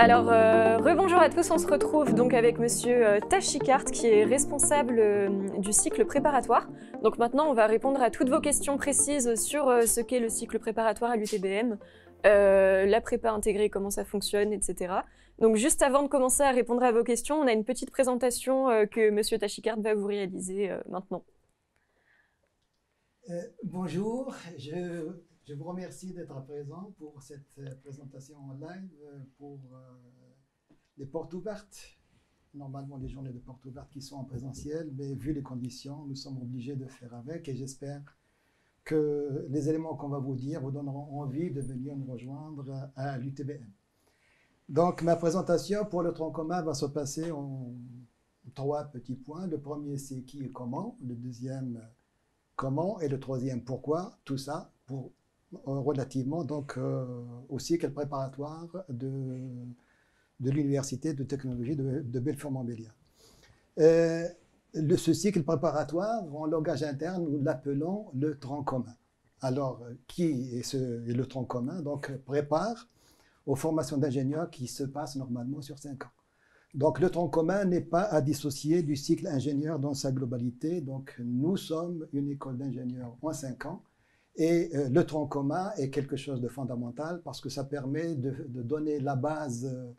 Alors, euh, rebonjour à tous, on se retrouve donc avec monsieur euh, Tachikart qui est responsable euh, du cycle préparatoire. Donc maintenant, on va répondre à toutes vos questions précises sur ce qu'est le cycle préparatoire à l'UTBM, la prépa intégrée, comment ça fonctionne, etc. Donc juste avant de commencer à répondre à vos questions, on a une petite présentation que monsieur Tachikart va vous réaliser maintenant. Bonjour, je, je vous remercie d'être présent pour cette euh, présentation en live euh, pour euh, les portes ouvertes. Normalement, les journées de portes ouvertes qui sont en présentiel, mais vu les conditions, nous sommes obligés de faire avec et j'espère que les éléments qu'on va vous dire vous donneront envie de venir nous rejoindre à l'UTBM. Donc, ma présentation pour le tronc commun va se passer en trois petits points. Le premier, c'est qui et comment. Le deuxième, comment. Et le troisième, pourquoi. Tout ça pour relativement donc euh, au cycle préparatoire de, de l'Université de technologie de, de Belfort-Montbéliard. Euh, ce cycle préparatoire, en langage interne, nous l'appelons le tronc commun. Alors, euh, qui est, ce, est le tronc commun? Donc, prépare aux formations d'ingénieurs qui se passent normalement sur cinq ans. Donc, le tronc commun n'est pas à dissocier du cycle ingénieur dans sa globalité. Donc, nous sommes une école d'ingénieurs en cinq ans. Et euh, le tronc commun est quelque chose de fondamental parce que ça permet de, donner la base euh,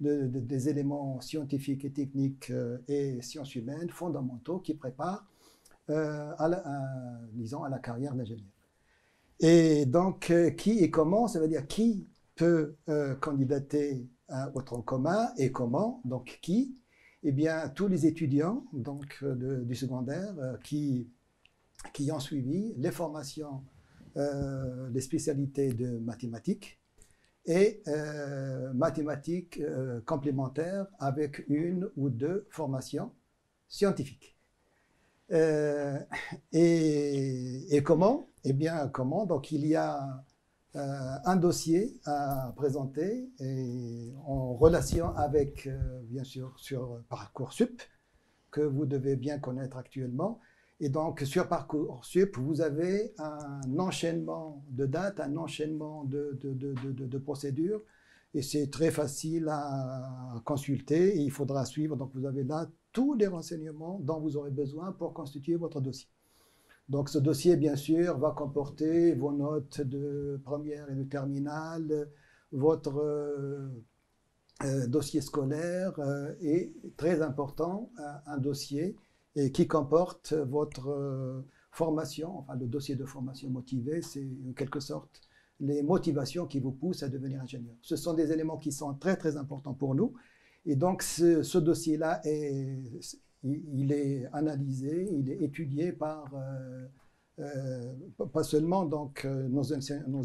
de, de, des éléments scientifiques et techniques euh, et sciences humaines fondamentaux qui préparent à, la, disons, à la carrière d'ingénieur. Et donc, qui et comment, ça veut dire qui peut candidater au tronc commun et comment, donc qui? Eh bien, tous les étudiants donc, du secondaire qui, qui ont suivi les formations euh, les spécialités de mathématiques et euh, mathématiques euh, complémentaires avec une ou deux formations scientifiques. Et, comment? Eh bien, comment? Donc, il y a un dossier à présenter en relation avec, bien sûr, sur Parcoursup, que vous devez bien connaître actuellement. Et donc, sur Parcoursup, vous avez un enchaînement de dates, un enchaînement de, procédures. Et c'est très facile à consulter et il faudra suivre. Donc, vous avez là tous les renseignements dont vous aurez besoin pour constituer votre dossier. Donc, ce dossier, bien sûr, va comporter vos notes de première et de terminale, votre euh, euh, dossier scolaire euh, et, très important, un dossier et qui comporte votre euh, formation, enfin le dossier de formation motivé, c'est en quelque sorte les motivations qui vous poussent à devenir ingénieur. Ce sont des éléments qui sont très très importants pour nous. Et donc ce, dossier-là, est, il est analysé, il est étudié par euh, euh, pas seulement donc nos,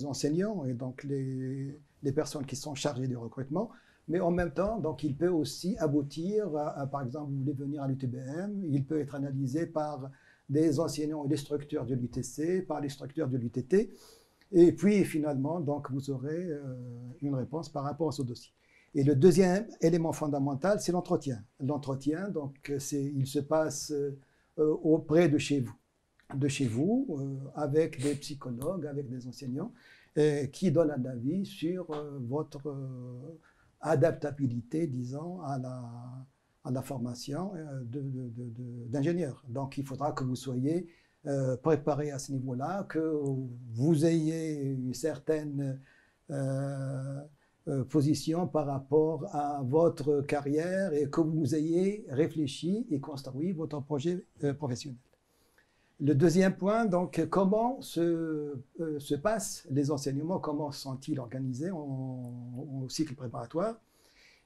enseignants et donc les personnes qui sont chargées du recrutement, mais en même temps, donc, il peut aussi aboutir, à, par exemple, vous voulez venir à l'UTBM, il peut être analysé par des enseignants et des structures de l'UTC, par les structures de l'UTT, et puis finalement, donc, vous aurez euh, une réponse par rapport à ce dossier. Et le deuxième élément fondamental, c'est l'entretien. L'entretien, donc, il se passe euh, auprès de chez vous, de chez vous, euh, avec des psychologues, avec des enseignants, qui donnent un avis sur votre adaptabilité, disons, à la, formation d'ingénieur. Donc, il faudra que vous soyez euh, préparé à ce niveau-là, que vous ayez une certaine euh, euh, position par rapport à votre carrière et que vous ayez réfléchi et construit votre projet euh, professionnel. Le deuxième point, donc, comment se, euh, se passent les enseignements, comment sont-ils organisés en, en, cycle préparatoire?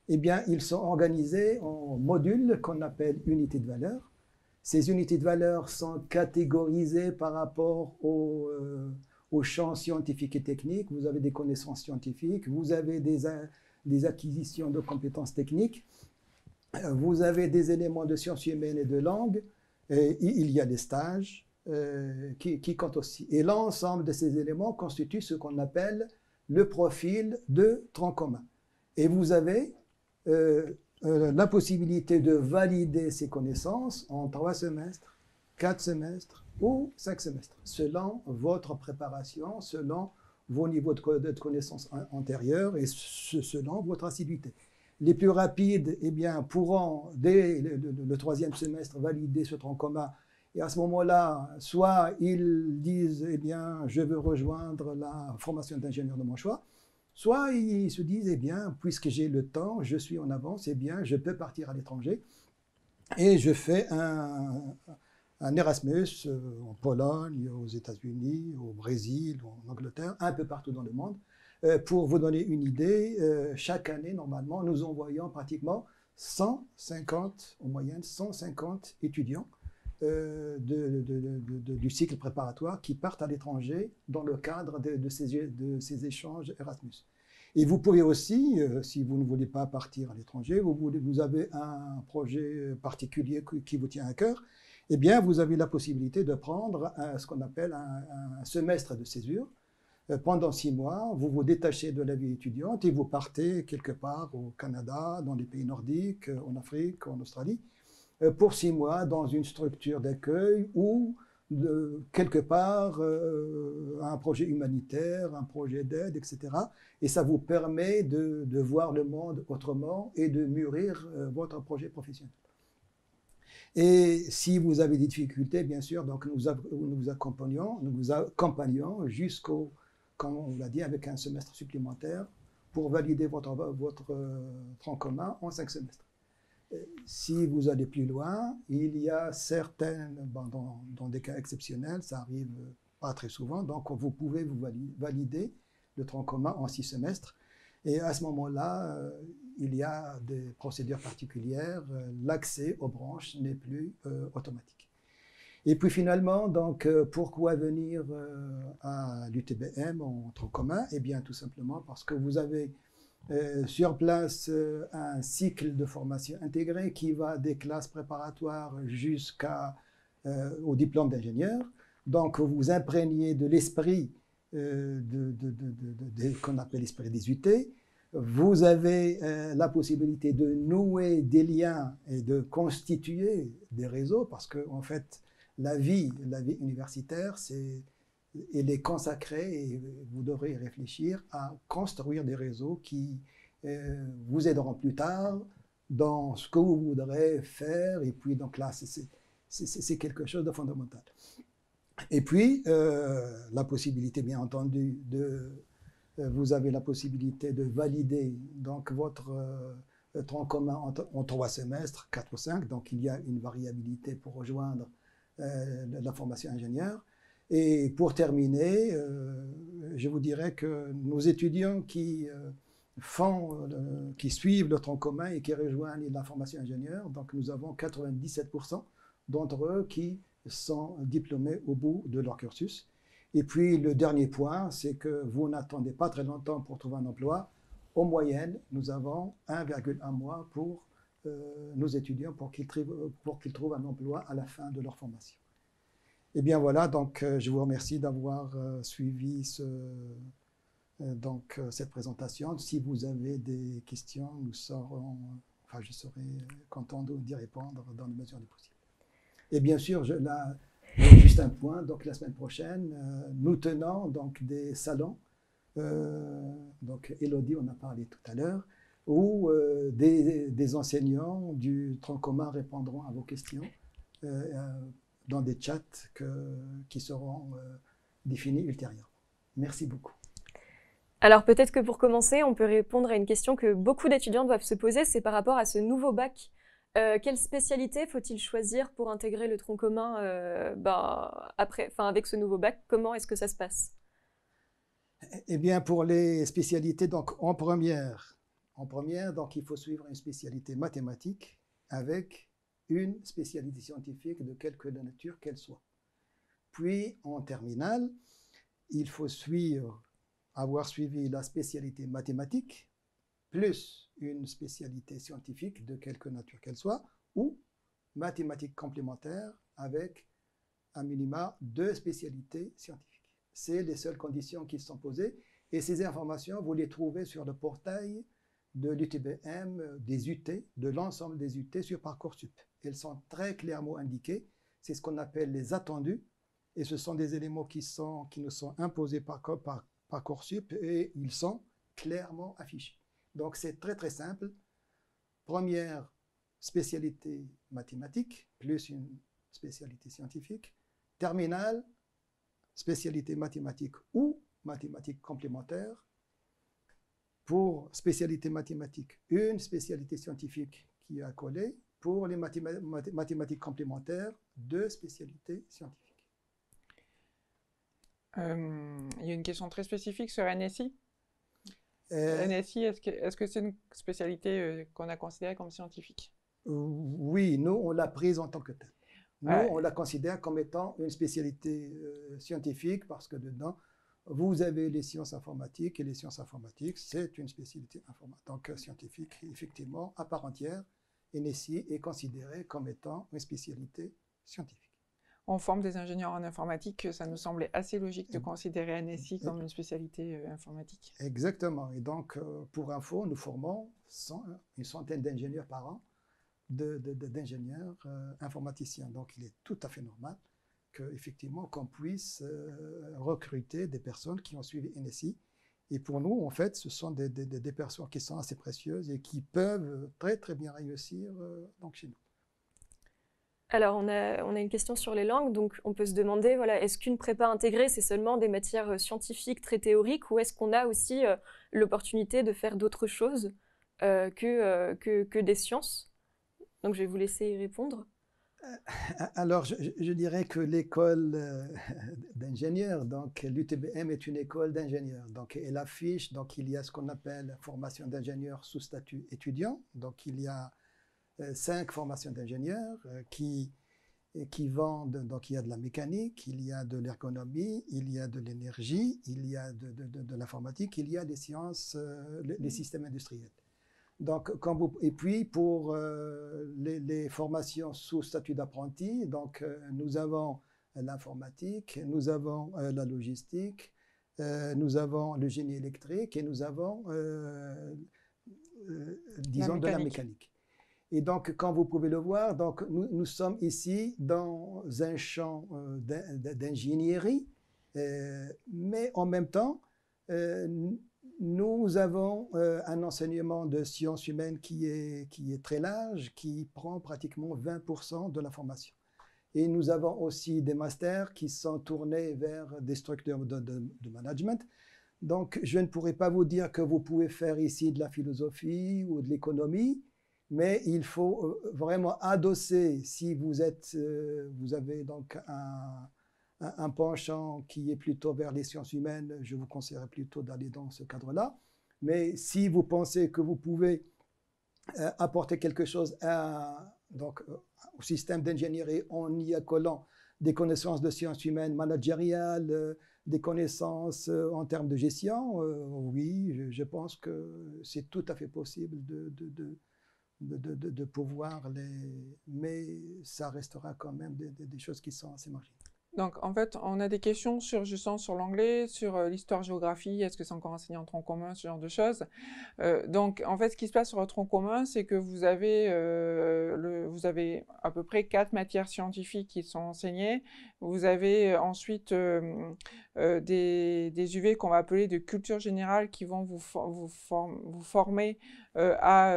Eh bien, ils sont organisés en modules qu'on appelle unités de valeur. Ces unités de valeur sont catégorisées par rapport au, euh, au champ scientifique et technique. Vous avez des connaissances scientifiques, vous avez des, des acquisitions de compétences techniques, vous avez des éléments de sciences humaines et de langue, et il y a des stages, euh, qui, qui compte aussi. Et l'ensemble de ces éléments constitue ce qu'on appelle le profil de tronc commun. Et vous avez euh, euh, la possibilité de valider ces connaissances en trois semestres, quatre semestres ou cinq semestres, selon votre préparation, selon vos niveaux de, connaissances antérieures et selon votre assiduité. Les plus rapides eh bien, pourront, dès le, troisième semestre, valider ce tronc commun. Et à ce moment-là, soit ils disent, eh bien, je veux rejoindre la formation d'ingénieur de mon choix, soit ils se disent, eh bien, puisque j'ai le temps, je suis en avance, eh bien, je peux partir à l'étranger et je fais un, un Erasmus euh, en Pologne, aux États-Unis, au Brésil, en Angleterre, un peu partout dans le monde. Euh, pour vous donner une idée, euh, chaque année, normalement, nous envoyons pratiquement 150, en moyenne, 150 étudiants du cycle préparatoire qui partent à l'étranger dans le cadre de, ces, échanges Erasmus. Et vous pouvez aussi, si vous ne voulez pas partir à l'étranger, vous, avez un projet particulier qui vous tient à cœur, eh bien, vous avez la possibilité de prendre ce qu'on appelle un, semestre de césure. Euh, pendant six mois, vous vous détachez de la vie étudiante et vous partez quelque part au Canada, dans les pays nordiques, euh, en Afrique, en Australie, euh, pour six mois dans une structure d'accueil ou quelque part un projet humanitaire, un projet d'aide, etc. Et ça vous permet de, voir le monde autrement et de mûrir votre projet professionnel. Et si vous avez des difficultés, bien sûr, donc nous, vous accompagnons, nous vous accompagnons jusqu'au, comme on l'a dit, avec un semestre supplémentaire pour valider votre, euh, tronc commun en cinq semestres. Si vous allez plus loin, il y a certaines, dans, des cas exceptionnels, ça arrive pas très souvent, donc vous pouvez vous valider le tronc commun en six semestres. Et à ce moment-là, euh, il y a des procédures particulières. Euh, l'accès aux branches n'est plus euh, automatique. Et puis finalement, donc, pourquoi venir à l'UTBM en tronc commun? Eh bien, tout simplement parce que vous avez sur place un cycle de formation intégré qui va des classes préparatoires jusqu'au diplôme d'ingénieur. Donc, vous imprégnez de l'esprit euh, de, qu'on appelle l'esprit des UT. Vous avez euh, la possibilité de nouer des liens et de constituer des réseaux parce que en fait la vie, la vie universitaire, c'est elle est consacrée et vous devrez réfléchir à construire des réseaux qui euh, vous aideront plus tard dans ce que vous voudrez faire. Et puis donc là, c'est quelque chose de fondamental. Et puis, euh, la possibilité, bien entendu, de, euh, vous avez la possibilité de valider donc votre tronc commun en, trois semestres, quatre ou cinq. Donc, il y a une variabilité pour rejoindre la formation ingénieur. Et pour terminer, je vous dirais que nos étudiants qui font, qui suivent le tronc commun et qui rejoignent la formation ingénieur, donc nous avons 97% d'entre eux qui sont diplômés au bout de leur cursus. Et puis le dernier point, c'est que vous n'attendez pas très longtemps pour trouver un emploi. En moyenne, nous avons 1,1 mois pour euh, nos étudiants pour qu'ils trouvent un emploi à la fin de leur formation. Eh bien voilà, donc euh, je vous remercie d'avoir euh, suivi ce, donc, cette présentation. Si vous avez des questions, je serai content d'y répondre dans la mesure du possible. Et bien sûr, juste un point, donc la semaine prochaine, euh, nous tenons donc des salons. Euh, donc Elodie, on a parlé tout à l'heure, où euh, des, enseignants du tronc répondront à vos questions dans des chats qui seront définis ultérieurement. Merci beaucoup. Alors peut-être que pour commencer, on peut répondre à une question que beaucoup d'étudiants doivent se poser, c'est par rapport à ce nouveau bac euh, quelle spécialité faut-il choisir pour intégrer le tronc commun euh, bah, après, avec ce nouveau bac? Comment est-ce que ça se passe? Eh bien, pour les spécialités, donc en première, en première, donc il faut suivre une spécialité mathématique avec une spécialité scientifique de quelque nature qu'elle soit. Puis en terminale, il faut suivre, avoir suivi la spécialité mathématique plus une spécialité scientifique de quelque nature qu'elle soit, ou mathématiques complémentaires avec un minima deux spécialités scientifiques. C'est les seules conditions qui sont posées et ces informations, vous les trouvez sur le portail de l'UTBM, des UT, de l'ensemble des UT sur Parcoursup. Elles sont très clairement indiquées. C'est ce qu'on appelle les attendus et ce sont des éléments qui, sont, qui nous sont imposés par, par Parcoursup et ils sont clairement affichés. Donc c'est très très simple. première spécialité mathématique, plus une spécialité scientifique. Terminale, spécialité mathématique ou mathématiques complémentaires. Pour spécialité mathématique, une spécialité scientifique qui a collé. Pour les mathématiques complémentaires, deux spécialités scientifiques. Euh, il y a une question très spécifique sur NSI. Euh, NSI, est-ce que c'est une spécialité euh, qu'on a considérée comme scientifique? Oui, nous, on l'a prise en tant que telle. Nous, on la considère comme étant une spécialité scientifique parce que dedans, vous avez les sciences informatiques et les sciences informatiques, c'est une spécialité informatique. Donc, scientifique, effectivement, à part entière, NSI est considérée comme étant une spécialité scientifique on forme des ingénieurs en informatique, ça nous semblait assez logique de considérer NSI comme une spécialité euh, informatique. Exactement. Et donc, euh, pour info, nous formons une centaine d'ingénieurs par an, d'ingénieurs euh, informaticiens. Donc, il est tout à fait normal qu'effectivement, qu'on puisse recruter des personnes qui ont suivi NSI. Et pour nous, en fait, ce sont des, des personnes qui sont assez précieuses et qui peuvent très, très bien réussir donc, chez nous. Alors, on a, une question sur les langues, donc on peut se demander, voilà, est-ce qu'une prépa intégrée, c'est seulement des matières euh, scientifiques très théoriques, ou est-ce qu'on a aussi euh, l'opportunité de faire d'autres choses euh, que, que, des sciences? Donc, je vais vous laisser y répondre. Alors, je, dirais que l'école d'ingénieurs, donc l'UTBM est une école d'ingénieurs. Donc, elle affiche, donc il y a ce qu'on appelle formation d'ingénieur sous statut étudiant. Donc, il y a euh, cinq formations d'ingénieurs euh, qui, qui vendent, donc il y a de la mécanique, il y a de l'ergonomie, il y a de l'énergie, il y a de, de, de, l'informatique, il y a des sciences, euh, les, systèmes industriels. Donc, quand vous, et puis pour les, les, formations sous statut d'apprenti, donc nous avons l'informatique, nous avons la logistique, nous avons le génie électrique et nous avons, disons, de la mécanique. Et donc, quand vous pouvez le voir, donc nous, nous sommes ici dans un champ euh, d'ingénierie, euh, mais en même temps, euh, nous avons un enseignement de sciences humaines qui est, qui est très large, qui prend pratiquement 20% de la formation. Et nous avons aussi des masters qui sont tournés vers des structures de, de management. Donc, je ne pourrais pas vous dire que vous pouvez faire ici de la philosophie ou de l'économie, mais il faut euh, vraiment adosser, si vous, êtes, euh, vous avez donc un, un, penchant qui est plutôt vers les sciences humaines, je vous conseillerais plutôt d'aller dans ce cadre-là. Mais si vous pensez que vous pouvez euh, apporter quelque chose donc, au système d'ingénierie en y accolant des connaissances de sciences humaines managériales, des connaissances en termes de gestion, oui, je, pense que c'est tout à fait possible de, pouvoir les... Mais ça restera quand même des, choses qui sont assez marginales. Donc, en fait, on a des questions sur, justement, sur l'anglais, sur euh, l'histoire-géographie, est-ce que c'est encore enseigné en tronc commun, ce genre de choses. Euh, donc, en fait, ce qui se passe sur le tronc commun, c'est que vous avez, euh, le, vous avez à peu près quatre matières scientifiques qui sont enseignées. Vous avez ensuite des, des, UV qu'on va appeler de culture générale qui vont vous, vous, former à,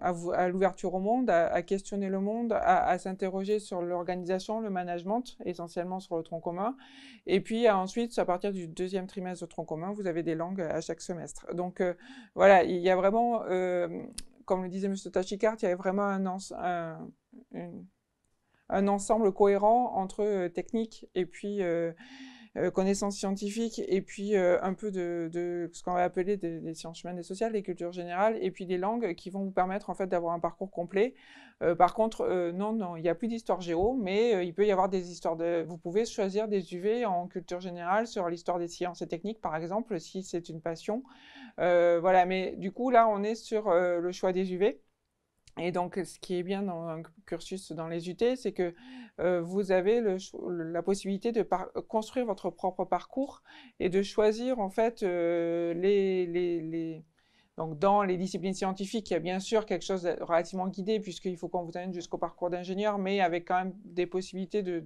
à, à l'ouverture au monde, à, questionner le monde, à, à s'interroger sur l'organisation, le management, essentiellement sur le tronc commun. Et puis ensuite, à partir du deuxième trimestre de tronc commun, vous avez des langues à chaque semestre. Donc voilà, il y a vraiment, comme le disait M. Tachikart, il y a vraiment un, un, ensemble cohérent entre technique et puis euh, connaissances scientifiques et puis euh, un peu de, de ce qu'on va appeler des, sciences humaines et sociales, des cultures générales, et puis des langues qui vont vous permettre en fait d'avoir un parcours complet. Euh, par contre, non, non, il n'y a plus d'histoire géo, mais il peut y avoir des histoires de. Vous pouvez choisir des UV en culture générale sur l'histoire des sciences et techniques, par exemple, si c'est une passion. voilà, mais du coup là, on est sur le choix des UV. Et donc, ce qui est bien dans un cursus dans les UT, c'est que euh, vous avez la possibilité de construire votre propre parcours et de choisir en fait euh, les, Donc, dans les disciplines scientifiques, il y a bien sûr quelque chose de relativement guidé, puisqu'il faut qu'on vous amène jusqu'au parcours d'ingénieur, mais avec quand même des possibilités de,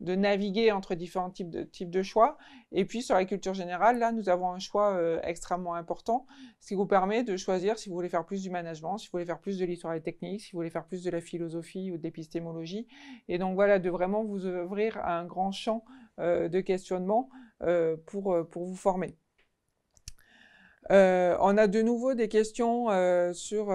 naviguer entre différents types de, choix. Et puis, sur la culture générale, là, nous avons un choix euh, extrêmement important, ce qui vous permet de choisir si vous voulez faire plus du management, si vous voulez faire plus de l'histoire et des techniques, si vous voulez faire plus de la philosophie ou de l'épistémologie. Et donc, voilà, de vraiment vous ouvrir à un grand champ euh, de questionnement euh, pour vous former. Euh, on a de nouveau des questions euh, sur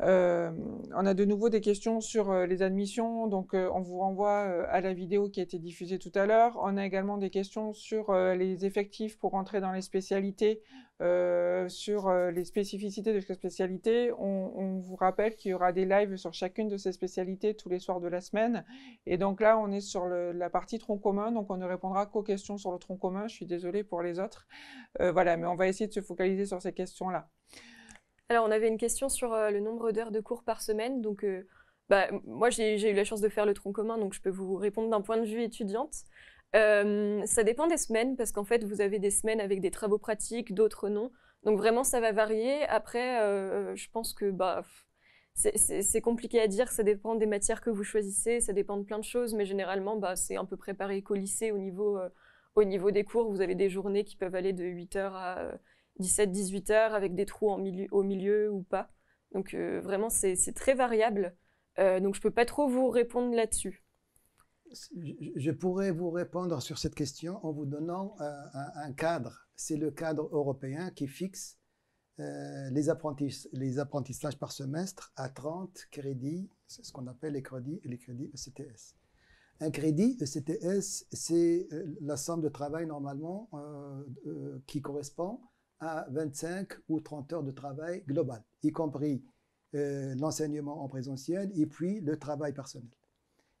euh, on a de nouveau des questions sur les admissions, donc on vous renvoie à la vidéo qui a été diffusée tout à l'heure. On a également des questions sur les effectifs pour entrer dans les spécialités. Euh, sur euh, les spécificités de chaque spécialité. On, vous rappelle qu'il y aura des lives sur chacune de ces spécialités tous les soirs de la semaine. Et donc là, on est sur la partie tronc commun, donc on ne répondra qu'aux questions sur le tronc commun. Je suis désolée pour les autres. Euh, voilà, mais on va essayer de se focaliser sur ces questions-là. Alors, on avait une question sur le nombre d'heures de cours par semaine. Donc, bah, moi, j'ai eu la chance de faire le tronc commun, donc je peux vous répondre d'un point de vue étudiante. Euh, ça dépend des semaines, parce qu'en fait, vous avez des semaines avec des travaux pratiques, d'autres non. Donc vraiment, ça va varier. Après, euh, je pense que bah, c'est compliqué à dire, ça dépend des matières que vous choisissez, ça dépend de plein de choses, mais généralement, bah, c'est un peu préparé qu'au lycée au niveau, euh, au niveau des cours. Vous avez des journées qui peuvent aller de 8h à 17-18h avec des trous au milieu ou pas. Donc vraiment, c'est très variable. donc je peux pas trop vous répondre là-dessus je pourrais vous répondre sur cette question en vous donnant euh, un, cadre. C'est le cadre européen qui fixe euh, les, apprentissages par semestre à 30 crédits, c'est ce qu'on appelle les crédits, les crédits ECTS. Un crédit ECTS, c'est euh, la somme de travail normalement qui correspond à 25 ou 30 heures de travail global, y compris l'enseignement en présentiel et puis le travail personnel.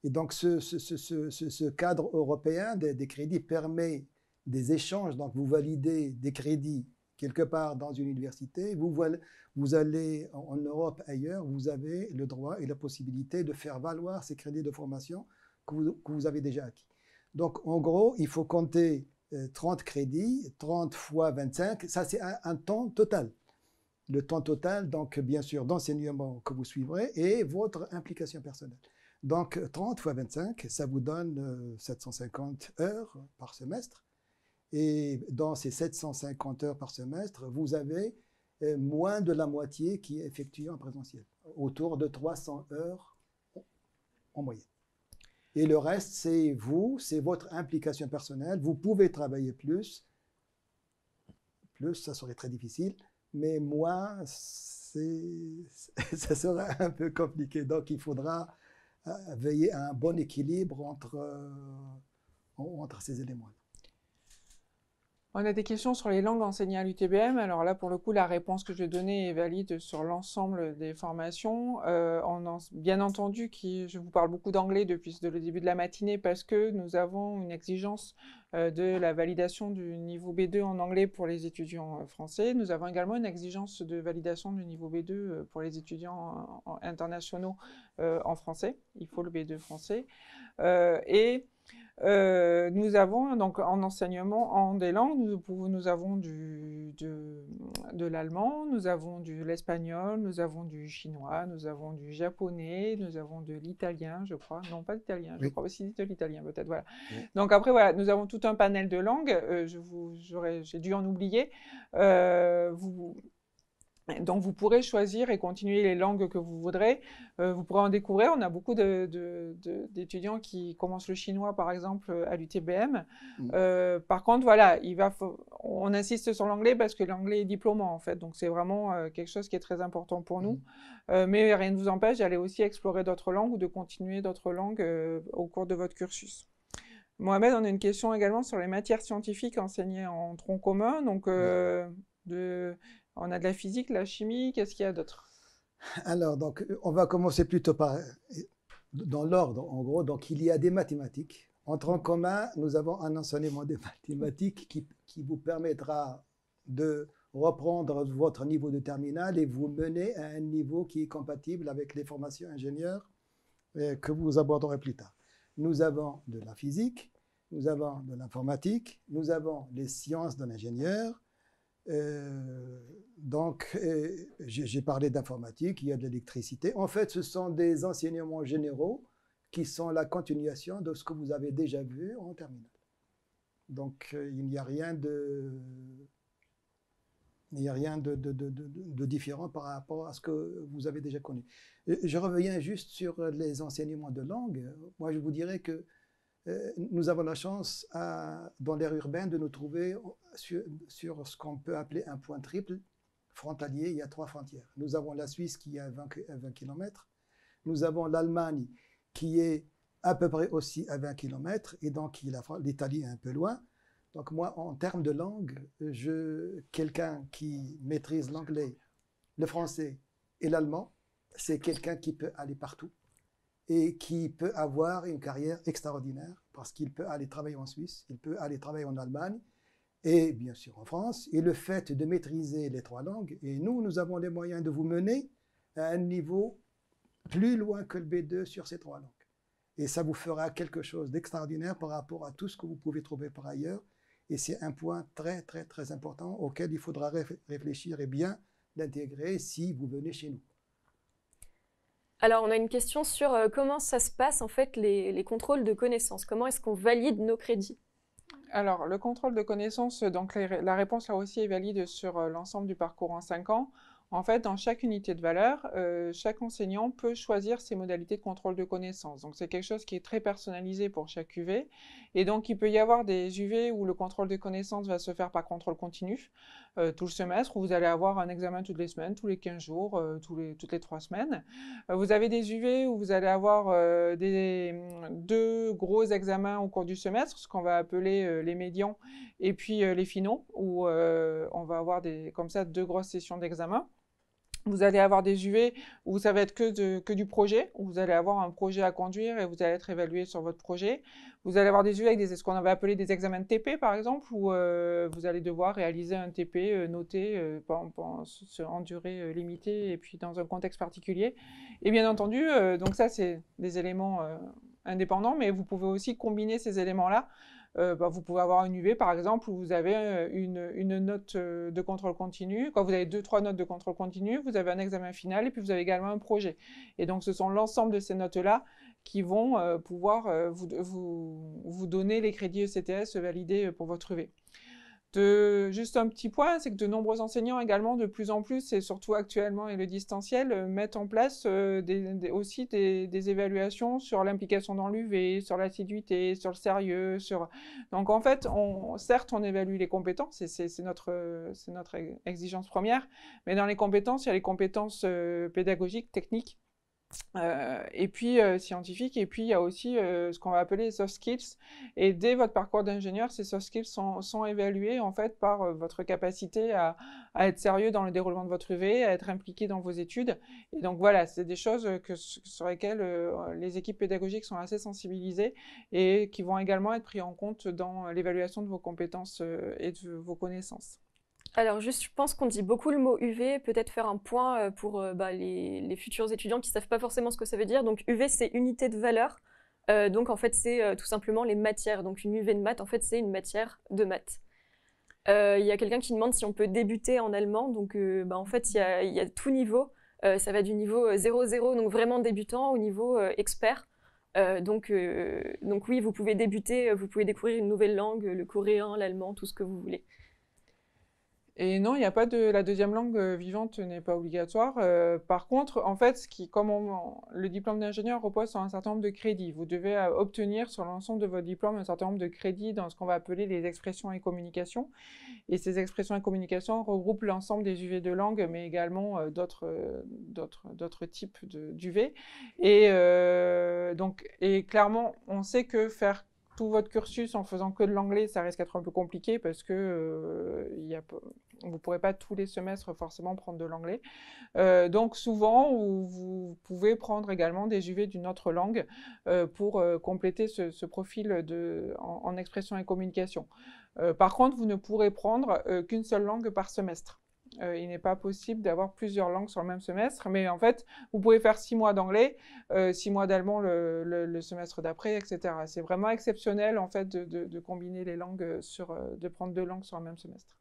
Et donc, ce, cadre européen des, crédits permet des échanges. Donc, vous validez des crédits quelque part dans une université, vous, vous allez en Europe, ailleurs, vous avez le droit et la possibilité de faire valoir ces crédits de formation que vous, avez déjà acquis. Donc, en gros, il faut compter 30 euh, crédits, 30 fois 25, ça c'est un, temps total le temps total, donc bien sûr, d'enseignement que vous suivrez et votre implication personnelle. Donc 30 fois 25, ça vous donne 750 euh, heures par semestre. Et dans ces 750 heures par semestre, vous avez euh, moins de la moitié qui est effectuée en présentiel, autour de 300 heures en moyenne. Et le reste, c'est vous, c'est votre implication personnelle. Vous pouvez travailler plus. Plus, ça serait très difficile. Mais moins, ça sera un peu compliqué. Donc, il faudra veiller à un bon équilibre entre, euh, entre ces éléments. On a des questions sur les langues enseignées à l'UTBM. Alors là, pour le coup, la réponse que je vais est valide sur l'ensemble des formations. Euh, bien entendu, je vous parle beaucoup d'anglais depuis le début de la matinée parce que nous avons une exigence euh, de la validation du niveau B2 en anglais pour les étudiants euh, français. Nous avons également une exigence de validation du niveau B2 pour les étudiants internationaux en français. Il faut le B2 français. Euh, nous avons donc en enseignement en des langues, nous, nous avons du, de, de l'allemand, nous avons de l'espagnol, nous avons du chinois, nous avons du japonais, nous avons de l'italien, je crois. Non, pas d'italien, je crois aussi de l'italien peut-être. Voilà. Donc après, voilà, nous avons tout un panel de langues. Euh, j'ai dû en oublier. Euh, vous, donc vous pourrez choisir et continuer les langues que vous voudrez. Euh, vous pourrez en découvrir. On a beaucoup d'étudiants qui commencent le chinois, par exemple, à l'UTBM. Mm. Euh, par contre, voilà, il va on insiste sur l'anglais parce que l'anglais est diplômant, en fait. Donc c'est vraiment euh, quelque chose qui est très important pour nous. Mm. mais rien ne vous empêche d'aller aussi explorer d'autres langues ou de continuer d'autres langues au cours de votre cursus. Mohamed, on a une question également sur les matières scientifiques enseignées en tronc commun. Donc, de on a de la physique, la chimie, qu'est-ce qu'il y a d'autre? Alors, donc, on va commencer plutôt par, dans l'ordre, en gros. Donc, il y a des mathématiques. Entre en commun, nous avons un enseignement des mathématiques qui, vous permettra de reprendre votre niveau de terminale et vous mener à un niveau qui est compatible avec les formations ingénieurs euh, que vous aborderez plus tard. Nous avons de la physique, nous avons de l'informatique, nous avons les sciences de l'ingénieur, donc, j'ai parlé d'informatique, il y a de l'électricité. En fait, ce sont des enseignements généraux qui sont la continuation de ce que vous avez déjà vu en terminale. Donc, il n'y a rien de, il n'y a rien de, de, différent par rapport à ce que vous avez déjà connu. Je reviens juste sur les enseignements de langue. Moi, je vous dirais que euh, nous avons la chance dans l'air urbain de nous trouver sur, ce qu'on peut appeler un point triple frontalier. Il y a trois frontières. Nous avons la Suisse qui est à 20, 20 km. Nous avons l'Allemagne qui est à peu près aussi à 20 km. Et donc, l'Italie est un peu loin. Donc moi, en termes de langue, je, quelqu'un qui maîtrise l'anglais, le français et l'allemand, c'est quelqu'un qui peut aller partout et qui peut avoir une carrière extraordinaire parce qu'il peut aller travailler en Suisse, il peut aller travailler en Allemagne et bien sûr en France. Et le fait de maîtriser les trois langues, et nous, nous avons les moyens de vous mener à un niveau plus loin que le B2 sur ces trois langues. Et ça vous fera quelque chose d'extraordinaire par rapport à tout ce que vous pouvez trouver par ailleurs. Et c'est un point très, très, très important auquel il faudra réfléchir et bien l'intégrer si vous venez chez nous. Alors, on a une question sur euh, comment ça se passe, en fait, les, contrôles de connaissances. Comment est-ce qu'on valide nos crédits? Alors, le contrôle de connaissances, donc la réponse là aussi est valide sur euh, l'ensemble du parcours en 5 ans. En fait, dans chaque unité de valeur, euh, chaque enseignant peut choisir ses modalités de contrôle de connaissances. Donc, c'est quelque chose qui est très personnalisé pour chaque UV. Et donc, il peut y avoir des UV où le contrôle de connaissances va se faire par contrôle continu euh, tout le semestre, où vous allez avoir un examen toutes les semaines, tous les 15 jours, euh, toutes les 3 semaines. vous avez des UV où vous allez avoir deux gros examens au cours du semestre, ce qu'on va appeler les médians et puis les finaux, où on va avoir comme ça deux grosses sessions d'examen. Vous allez avoir des UV où ça va être que, que du projet, où vous allez avoir un projet à conduire et vous allez être évalué sur votre projet. Vous allez avoir des UV avec des, ce qu'on avait appelé des examens de TP, par exemple, où euh, vous allez devoir réaliser un TP euh, noté euh, en, durée limitée et puis dans un contexte particulier. Et bien entendu, donc ça, c'est des éléments indépendants, mais vous pouvez aussi combiner ces éléments-là euh, bah, vous pouvez avoir une UV par exemple où vous avez euh, une, note euh, de contrôle continu. Quand vous avez deux, trois notes de contrôle continu, vous avez un examen final et puis vous avez également un projet. Et donc ce sont l'ensemble de ces notes-là qui vont pouvoir vous, vous, vous, donner les crédits ECTS validés pour votre UV. Juste un petit point, c'est que de nombreux enseignants également, de plus en plus, et surtout actuellement et le distanciel, euh, mettent en place euh, aussi des, évaluations sur l'implication dans l'UV, sur l'assiduité, sur le sérieux. Donc en fait, certes, on évalue les compétences, et c'est notre, notre exigence première, mais dans les compétences, il y a les compétences euh, pédagogiques, techniques, euh, et puis euh, scientifique, et puis il y a aussi euh, ce qu'on va appeler les soft skills. Et dès votre parcours d'ingénieur, ces soft skills sont, évalués en fait par votre capacité à, être sérieux dans le déroulement de votre UV, à être impliqué dans vos études. Et donc voilà, c'est des choses que, sur lesquelles les équipes pédagogiques sont assez sensibilisées et qui vont également être pris en compte dans l'évaluation de vos compétences et de vos connaissances. Alors juste, je pense qu'on dit beaucoup le mot UV, peut-être faire un point euh, pour euh, bah, les, futurs étudiants qui ne savent pas forcément ce que ça veut dire. Donc UV, c'est unité de valeur. Euh, donc en fait, c'est tout simplement les matières. Donc une UV de maths, en fait, c'est une matière de maths. Il y a quelqu'un qui demande si on peut débuter en allemand. Donc bah, en fait, il y, y a, tout niveau. ça va du niveau 0-0, donc vraiment débutant, au niveau expert. donc, donc oui, vous pouvez débuter, vous pouvez découvrir une nouvelle langue, le coréen, l'allemand, tout ce que vous voulez. Et non, il n'y a pas de la deuxième langue euh, vivante n'est pas obligatoire. Euh, par contre, en fait, ce qui, comme le diplôme d'ingénieur repose sur un certain nombre de crédits, vous devez euh, obtenir sur l'ensemble de votre diplôme un certain nombre de crédits dans ce qu'on va appeler les expressions et communications. Et ces expressions et communications regroupent l'ensemble des UV de langue, mais également d'autres d'autres types d'UV. Et donc, et clairement, on sait que faire tout votre cursus en faisant que de l'anglais, ça risque d'être un peu compliqué parce que euh, vous ne pourrez pas tous les semestres forcément prendre de l'anglais. Euh, donc souvent, vous, pouvez prendre également des UV d'une autre langue euh, pour compléter ce, profil de, en, expression et communication. par contre, vous ne pourrez prendre qu'une seule langue par semestre. Euh, il n'est pas possible d'avoir plusieurs langues sur le même semestre, mais en fait, vous pouvez faire six mois d'anglais, euh, six mois d'allemand le, semestre d'après, etc. C'est vraiment exceptionnel en fait de, combiner les langues sur, euh, de prendre deux langues sur le même semestre.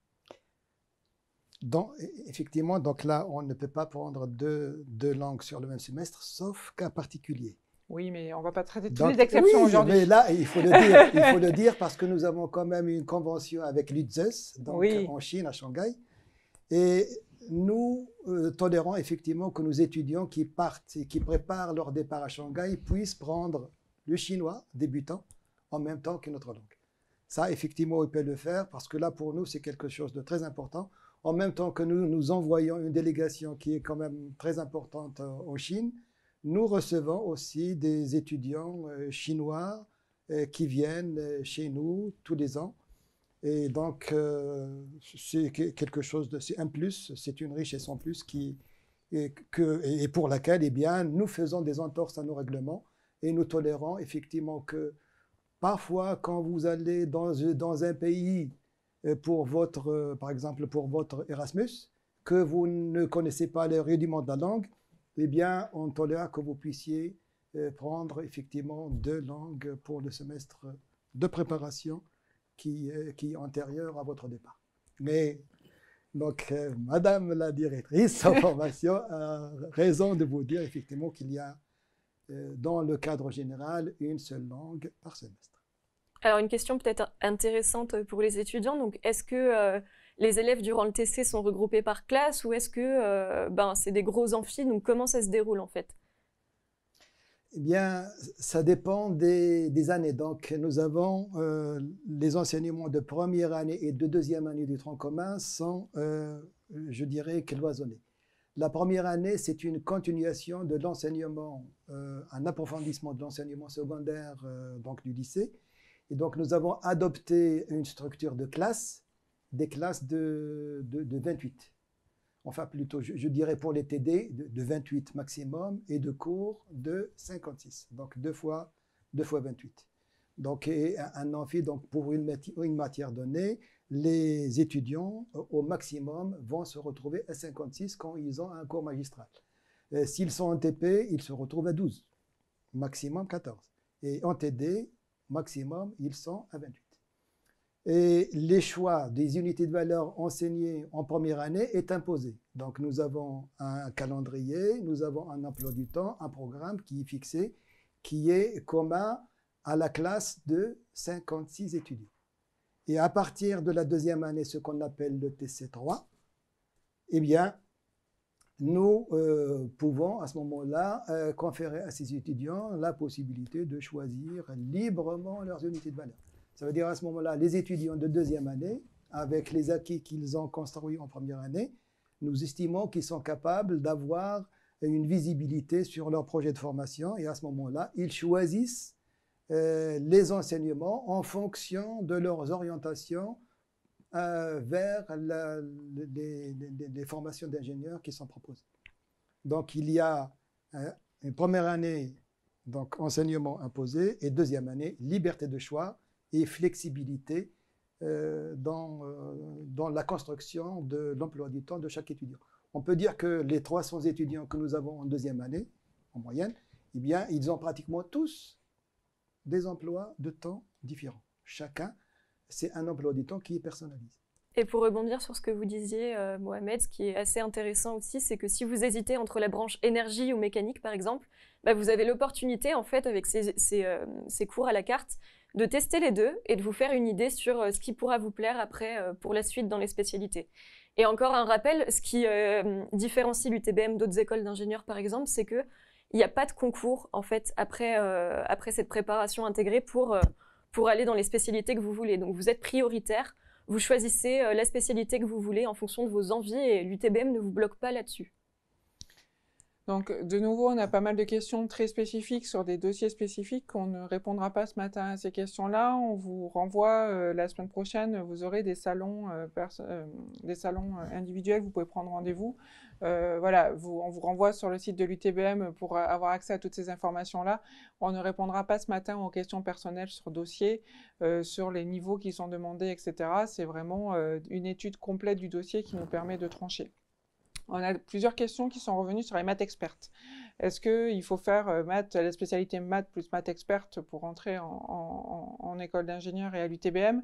Effectivement, donc là, on ne peut pas prendre deux, deux langues sur le même semestre, sauf cas particulier. Oui, mais on ne va pas traiter toutes les exceptions oui, aujourd'hui. Mais là, il faut, le dire, il faut le dire parce que nous avons quand même une convention avec l'UTSES, donc en Chine, à Shanghai. Et nous euh, tolérons effectivement que nos étudiants qui partent et qui préparent leur départ à Shanghai puissent prendre le chinois débutant en même temps que notre langue. Ça, effectivement, ils peuvent le faire parce que là, pour nous, c'est quelque chose de très important. En même temps que nous, nous envoyons une délégation qui est quand même très importante euh, en Chine, nous recevons aussi des étudiants euh, chinois qui viennent chez nous tous les ans. Et donc, c'est quelque chose de, c'est un plus, c'est une richesse en plus qui, et, que, et pour laquelle, eh bien, nous faisons des entorses à nos règlements et nous tolérons effectivement que parfois, quand vous allez dans, dans un pays pour votre, par exemple, pour votre Erasmus, que vous ne connaissez pas les rudiments de la langue, eh bien, on tolère que vous puissiez euh, prendre effectivement deux langues pour le semestre de préparation qui, qui est antérieur à votre départ. Mais, donc, euh, Madame la directrice en formation a raison de vous dire effectivement qu'il y a, euh, dans le cadre général, une seule langue par semestre. Alors, une question peut-être intéressante pour les étudiants. Donc, est-ce que les élèves durant le TC sont regroupés par classe ou est-ce que euh, ben, c'est des gros amphis? Donc comment ça se déroule en fait? Eh bien, ça dépend des, années. Donc, nous avons euh, les enseignements de première année et de deuxième année du tronc commun sont, euh, je dirais, cloisonnés. La première année, c'est une continuation de l'enseignement, un approfondissement de l'enseignement secondaire donc du lycée. Et donc, nous avons adopté une structure de classe des classes de, de, 28. Enfin, plutôt, je, dirais pour les TD, de, 28 maximum et de cours de 56. Donc, deux fois, deux fois 28. Donc, un, amphi, donc pour une, matière donnée, les étudiants, au maximum, vont se retrouver à 56 quand ils ont un cours magistral. Euh, s'ils sont en TP, ils se retrouvent à 12, maximum 14. Et en TD, maximum, ils sont à 28. Et les choix des unités de valeur enseignées en première année est imposé. Donc nous avons un calendrier, nous avons un emploi du temps, un programme qui est fixé, qui est commun à la classe de 56 étudiants. Et à partir de la deuxième année, ce qu'on appelle le TC3, eh bien, nous euh, pouvons à ce moment-là euh, conférer à ces étudiants la possibilité de choisir librement leurs unités de valeur. Ça veut dire à ce moment-là, les étudiants de deuxième année, avec les acquis qu'ils ont construits en première année, nous estimons qu'ils sont capables d'avoir une visibilité sur leur projet de formation et à ce moment-là, ils choisissent euh, les enseignements en fonction de leurs orientations euh, vers les, formations d'ingénieurs qui sont proposées. Donc il y a euh, une première année, donc enseignement imposé, et deuxième année, liberté de choix et flexibilité euh, dans, euh, dans la construction de l'emploi du temps de chaque étudiant. On peut dire que les 300 étudiants que nous avons en deuxième année, en moyenne, eh bien, ils ont pratiquement tous des emplois de temps différents. Chacun, c'est un emploi du temps qui est personnalisé. Et pour rebondir sur ce que vous disiez, euh, Mohamed, ce qui est assez intéressant aussi, c'est que si vous hésitez entre la branche énergie ou mécanique, par exemple, bah, vous avez l'opportunité, en fait, avec ces, ces, cours à la carte, de tester les deux et de vous faire une idée sur euh, ce qui pourra vous plaire après euh, pour la suite dans les spécialités. Et encore un rappel, ce qui euh, différencie l'UTBM d'autres écoles d'ingénieurs par exemple, c'est que il n'y a pas de concours en fait après, après cette préparation intégrée pour, pour aller dans les spécialités que vous voulez. Donc vous êtes prioritaire, vous choisissez la spécialité que vous voulez en fonction de vos envies et l'UTBM ne vous bloque pas là-dessus. Donc, de nouveau, on a pas mal de questions très spécifiques sur des dossiers spécifiques. On ne répondra pas ce matin à ces questions-là. On vous renvoie euh, la semaine prochaine. Vous aurez des salons, euh, euh, des salons individuels. Vous pouvez prendre rendez-vous. voilà, on vous renvoie sur le site de l'UTBM pour avoir accès à toutes ces informations-là. On ne répondra pas ce matin aux questions personnelles sur dossier, sur les niveaux qui sont demandés, etc. C'est vraiment une étude complète du dossier qui nous permet de trancher. On a plusieurs questions qui sont revenues sur les maths expertes. Est-ce qu'il faut faire euh, la spécialité maths plus maths experte pour entrer en, école d'ingénieur et à l'UTBM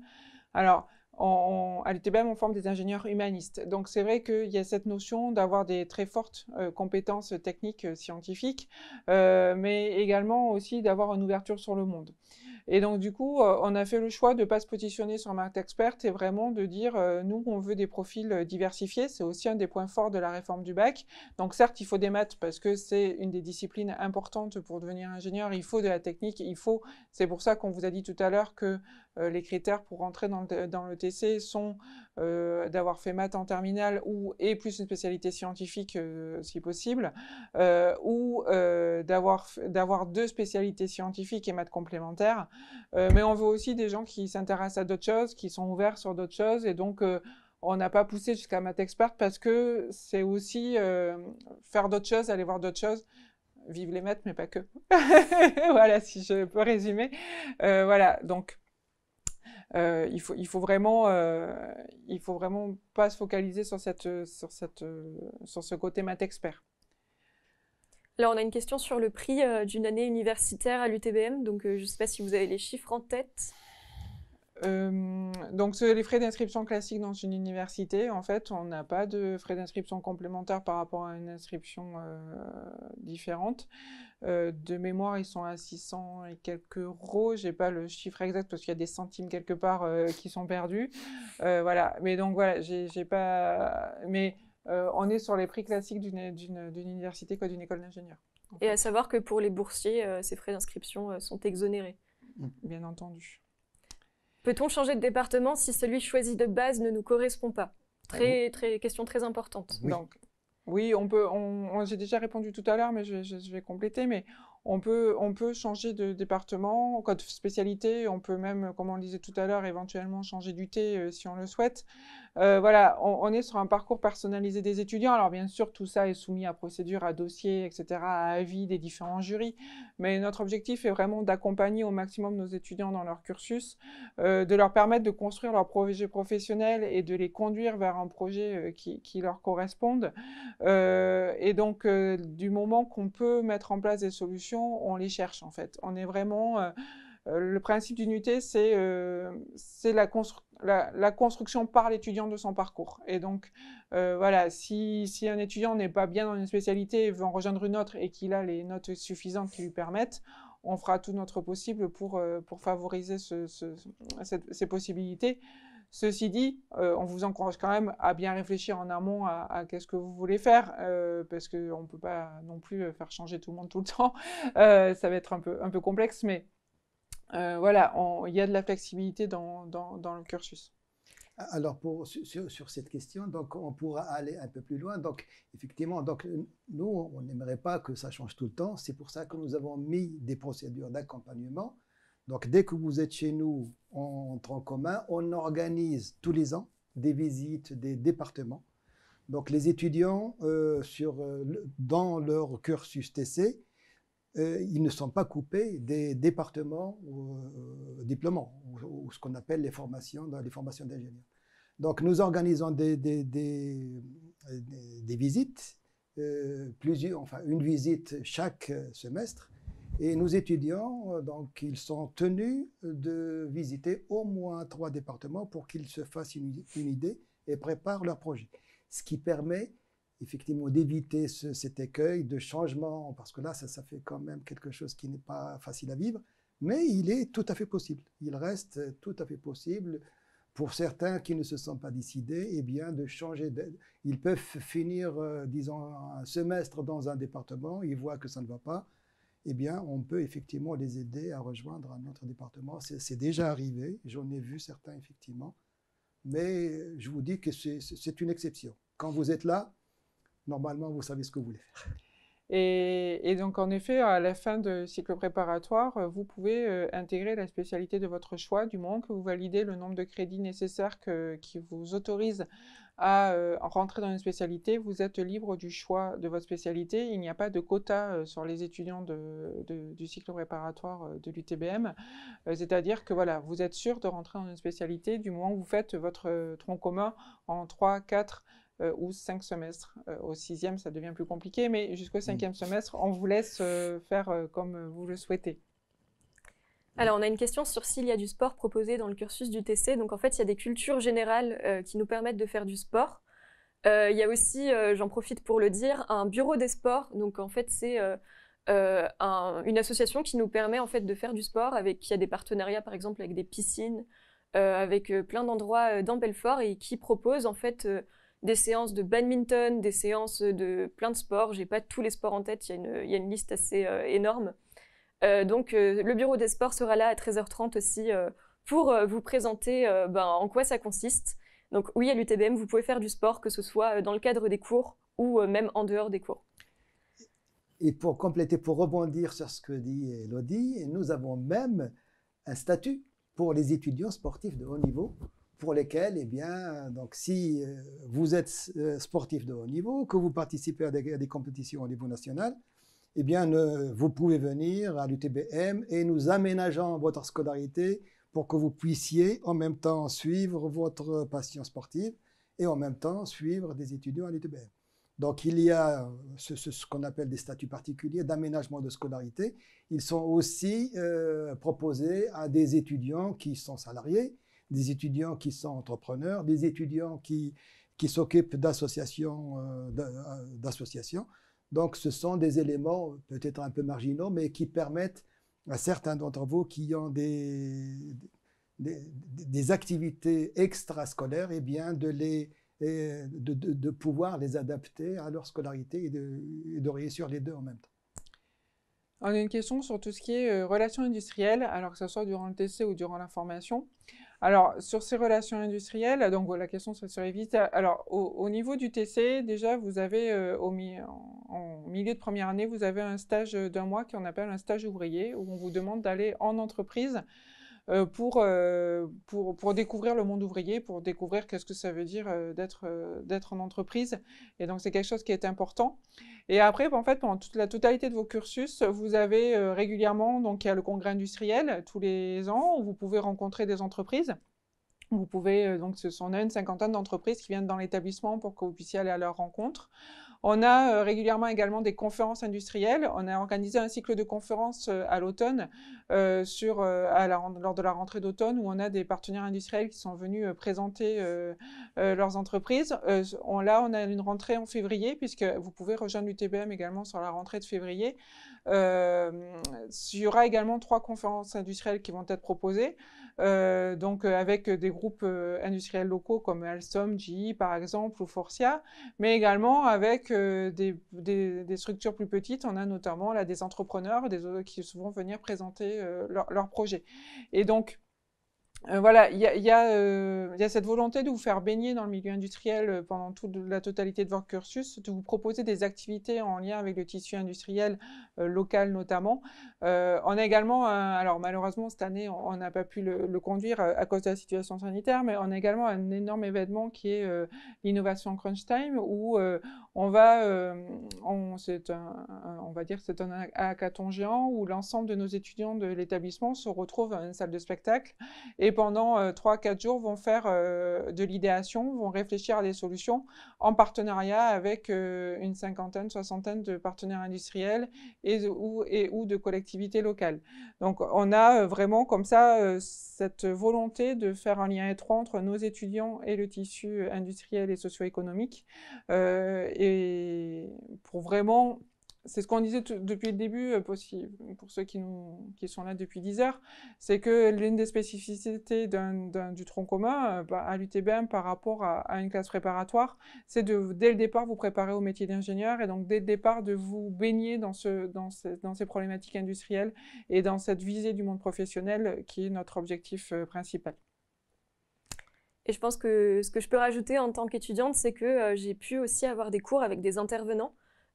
Alors, à l'UTBM, on forme des ingénieurs humanistes. Donc c'est vrai qu'il y a cette notion d'avoir des très fortes euh, compétences techniques euh, scientifiques, mais également aussi d'avoir une ouverture sur le monde. Et donc, du coup, on a fait le choix de ne pas se positionner sur marque experte et vraiment de dire, nous, on veut des profils diversifiés. C'est aussi un des points forts de la réforme du bac. Donc, certes, il faut des maths parce que c'est une des disciplines importantes pour devenir ingénieur. Il faut de la technique. Il faut, c'est pour ça qu'on vous a dit tout à l'heure que euh, les critères pour rentrer dans le, TC sont euh, d'avoir fait maths en terminale ou et plus une spécialité scientifique euh, si possible, ou d'avoir deux spécialités scientifiques et maths complémentaires. Mais on veut aussi des gens qui s'intéressent à d'autres choses, qui sont ouverts sur d'autres choses, et donc on n'a pas poussé jusqu'à maths expert parce que c'est aussi faire d'autres choses, aller voir d'autres choses vive les maths, mais pas que. voilà, si je peux résumer. voilà, donc euh, il faut faut vraiment euh, il faut vraiment pas se focaliser sur cette sur cette sur ce côté maths expert. Alors on a une question sur le prix euh, d'une année universitaire à l'UTBM, donc je ne sais pas si vous avez les chiffres en tête. donc les frais d'inscription classiques dans une université, en fait, on n'a pas de frais d'inscription complémentaires par rapport à une inscription différente. Euh, de mémoire, ils sont à 600 et quelques euros. J'ai pas le chiffre exact parce qu'il y a des centimes quelque part euh, qui sont perdus. Euh, voilà. Mais donc voilà, j'ai pas. Mais on est sur les prix classiques d'une université comme d'une école d'ingénieur. Et à savoir que pour les boursiers, ces frais d'inscription sont exonérés. Mmh. Bien entendu. Peut-on changer de département si celui choisi de base ne nous correspond pas? Très, très, question très importante. Donc, oui, on peut. j'ai déjà répondu tout à l'heure, mais je, je, vais compléter. Mais on peut, on peut changer de département, code spécialité. On peut même, comme on le disait tout à l'heure, éventuellement changer d'UT euh, si on le souhaite. Euh, voilà, on, est sur un parcours personnalisé des étudiants. Alors bien sûr, tout ça est soumis à procédure, à dossier, etc., à avis des différents jurys. Mais notre objectif est vraiment d'accompagner au maximum nos étudiants dans leur cursus, euh, de leur permettre de construire leur projet professionnel et de les conduire vers un projet euh, qui, qui, leur corresponde. et donc, du moment qu'on peut mettre en place des solutions, on les cherche en fait. On est vraiment le principe d'une UT, c'est la, la, construction par l'étudiant de son parcours. Et donc, voilà, si, un étudiant n'est pas bien dans une spécialité et veut en rejoindre une autre et qu'il a les notes suffisantes qui lui permettent, on fera tout notre possible pour, favoriser ce, ces possibilités. Ceci dit, on vous encourage quand même à bien réfléchir en amont à, qu'est-ce que vous voulez faire, parce qu'on ne peut pas non plus faire changer tout le monde tout le temps. ça va être un peu complexe, mais euh, voilà, il y a de la flexibilité dans, le cursus. Alors, pour, sur, cette question, donc, on pourra aller un peu plus loin. Donc, effectivement, donc, nous, on n'aimerait pas que ça change tout le temps. C'est pour ça que nous avons mis des procédures d'accompagnement. Donc, dès que vous êtes chez nous en tronc commun, on organise tous les ans des visites des départements. Donc, les étudiants, euh, sur, euh, dans leur cursus TC, ils ne sont pas coupés des départements euh, diplômants, ou, ce qu'on appelle les formations, les formations d'ingénieurs. Donc nous organisons des, visites, euh, plusieurs, enfin une visite chaque semestre, et nos étudiants, donc, ils sont tenus de visiter au moins trois départements pour qu'ils se fassent une, une idée et préparent leur projet. Ce qui permet effectivement d'éviter cet écueil de changement, parce que là, ça, fait quand même quelque chose qui n'est pas facile à vivre, mais il est tout à fait possible. Il reste tout à fait possible pour certains qui ne se sont pas décidés, eh bien, de changer. Ils peuvent finir, euh, disons, un semestre dans un département, ils voient que ça ne va pas, eh bien, on peut effectivement les aider à rejoindre un autre département. C'est déjà arrivé, j'en ai vu certains effectivement, mais je vous dis que c'est une exception. Quand vous êtes là, normalement, vous savez ce que vous voulez faire. Et, donc, en effet, à la fin de cycle préparatoire, euh, vous pouvez euh, intégrer la spécialité de votre choix, du moment que vous validez le nombre de crédits nécessaires qui vous autorisent à euh, rentrer dans une spécialité. Vous êtes libre du choix de votre spécialité. Il n'y a pas de quota sur les étudiants du cycle préparatoire de l'UTBM. C'est-à-dire que voilà, vous êtes sûr de rentrer dans une spécialité du moment où vous faites votre tronc commun en 3, 4, euh, ou cinq semestres. Euh, au sixième, ça devient plus compliqué, mais jusqu'au cinquième semestre, on vous laisse euh, faire comme vous le souhaitez. Alors, on a une question sur s'il y a du sport proposé dans le cursus du TC. Donc, en fait, il y a des cultures générales euh, qui nous permettent de faire du sport. Euh, il y a aussi, euh, j'en profite pour le dire, un bureau des sports. Donc, en fait, c'est une association qui nous permet en fait de faire du sport avec qui a des partenariats, par exemple, avec des piscines, avec plein d'endroits dans Belfort et qui propose en fait des séances de badminton, des séances de plein de sports. J'ai pas tous les sports en tête, il y, a une liste assez énorme. Euh, donc euh, le bureau des sports sera là à 13h30 aussi euh, pour vous présenter ben, en quoi ça consiste. Donc oui, à l'UTBM, vous pouvez faire du sport, que ce soit dans le cadre des cours ou même en dehors des cours. Et pour compléter, pour rebondir sur ce que dit Elodie, nous avons même un statut pour les étudiants sportifs de haut niveau, pour lesquels, eh bien, donc si vous êtes sportif de haut niveau, que vous participez à des compétitions au niveau national, eh bien, vous pouvez venir à l'UTBM et nous aménageons votre scolarité pour que vous puissiez en même temps suivre votre passion sportive et en même temps suivre des étudiants à l'UTBM. Donc il y a ce, qu'on appelle des statuts particuliers d'aménagement de scolarité. Ils sont aussi euh, proposés à des étudiants qui sont salariés, des étudiants qui sont entrepreneurs, des étudiants qui, qui s'occupent d'associations. Euh, d'associations. Donc, ce sont des éléments peut-être un peu marginaux, mais qui permettent à certains d'entre vous qui ont des, des, activités extrascolaires, eh bien, de, les, de, de, pouvoir les adapter à leur scolarité et de, et de réussir les deux en même temps. On a une question sur tout ce qui est euh, relations industrielles, alors que ce soit durant le TC ou durant la formation. Alors, sur ces relations industrielles, donc la question serait vite. Alors, au, niveau du TC, déjà, vous avez, euh, au en, milieu de première année, vous avez un stage d'un mois qu'on appelle un stage ouvrier, où on vous demande d'aller en entreprise pour, euh, pour, pour, découvrir le monde ouvrier, pour découvrir qu'est-ce que ça veut dire euh, d'être d'être en entreprise. Et donc, c'est quelque chose qui est important. Et après, en fait, pendant toute la totalité de vos cursus, vous avez régulièrement, donc il y a le congrès industriel tous les ans, où vous pouvez rencontrer des entreprises. Vous pouvez, donc ce sont une cinquantaine d'entreprises qui viennent dans l'établissement pour que vous puissiez aller à leur rencontre. On a euh, régulièrement également des conférences industrielles. On a organisé un cycle de conférences euh, à l'automne euh, lors de la rentrée d'automne où on a des partenaires industriels qui sont venus présenter leurs entreprises. Là, on a une rentrée en février puisque vous pouvez rejoindre l'UTBM également sur la rentrée de février. Il y aura également trois conférences industrielles qui vont être proposées. Euh, donc euh, avec des groupes euh, industriels locaux comme Alstom, GE par exemple ou Forcia, mais également avec des, des, structures plus petites. On a notamment là des entrepreneurs des, qui vont venir présenter leurs projets. Et donc euh, voilà, il y a, euh, cette volonté de vous faire baigner dans le milieu industriel euh, pendant toute la totalité de votre cursus, de vous proposer des activités en lien avec le tissu industriel local notamment. on a également, alors malheureusement cette année on n'a pas pu le, conduire à, cause de la situation sanitaire, mais on a également un énorme événement qui est l'innovation Crunch Time où on va, on, un, on va dire c'est un hackathon géant où l'ensemble de nos étudiants de l'établissement se retrouvent dans une salle de spectacle et pendant 3-4 euh, jours vont faire euh, de l'idéation, vont réfléchir à des solutions en partenariat avec euh, une cinquantaine, soixantaine de partenaires industriels et, ou, et, ou de collectivités locales. Donc on a vraiment comme ça cette volonté de faire un lien étroit entre nos étudiants et le tissu industriel et socio-économique et pour vraiment c'est ce qu'on disait depuis le début, euh, pour ceux qui, sont là depuis 10 heures, c'est que l'une des spécificités du tronc commun euh, bah, à l'UTBM par rapport à, une classe préparatoire, c'est de, dès le départ, vous préparer au métier d'ingénieur et donc dès le départ, de vous baigner dans, ce, dans, dans ces problématiques industrielles et dans cette visée du monde professionnel qui est notre objectif euh, principal. Et je pense que ce que je peux rajouter en tant qu'étudiante, c'est que j'ai pu aussi avoir des cours avec des intervenants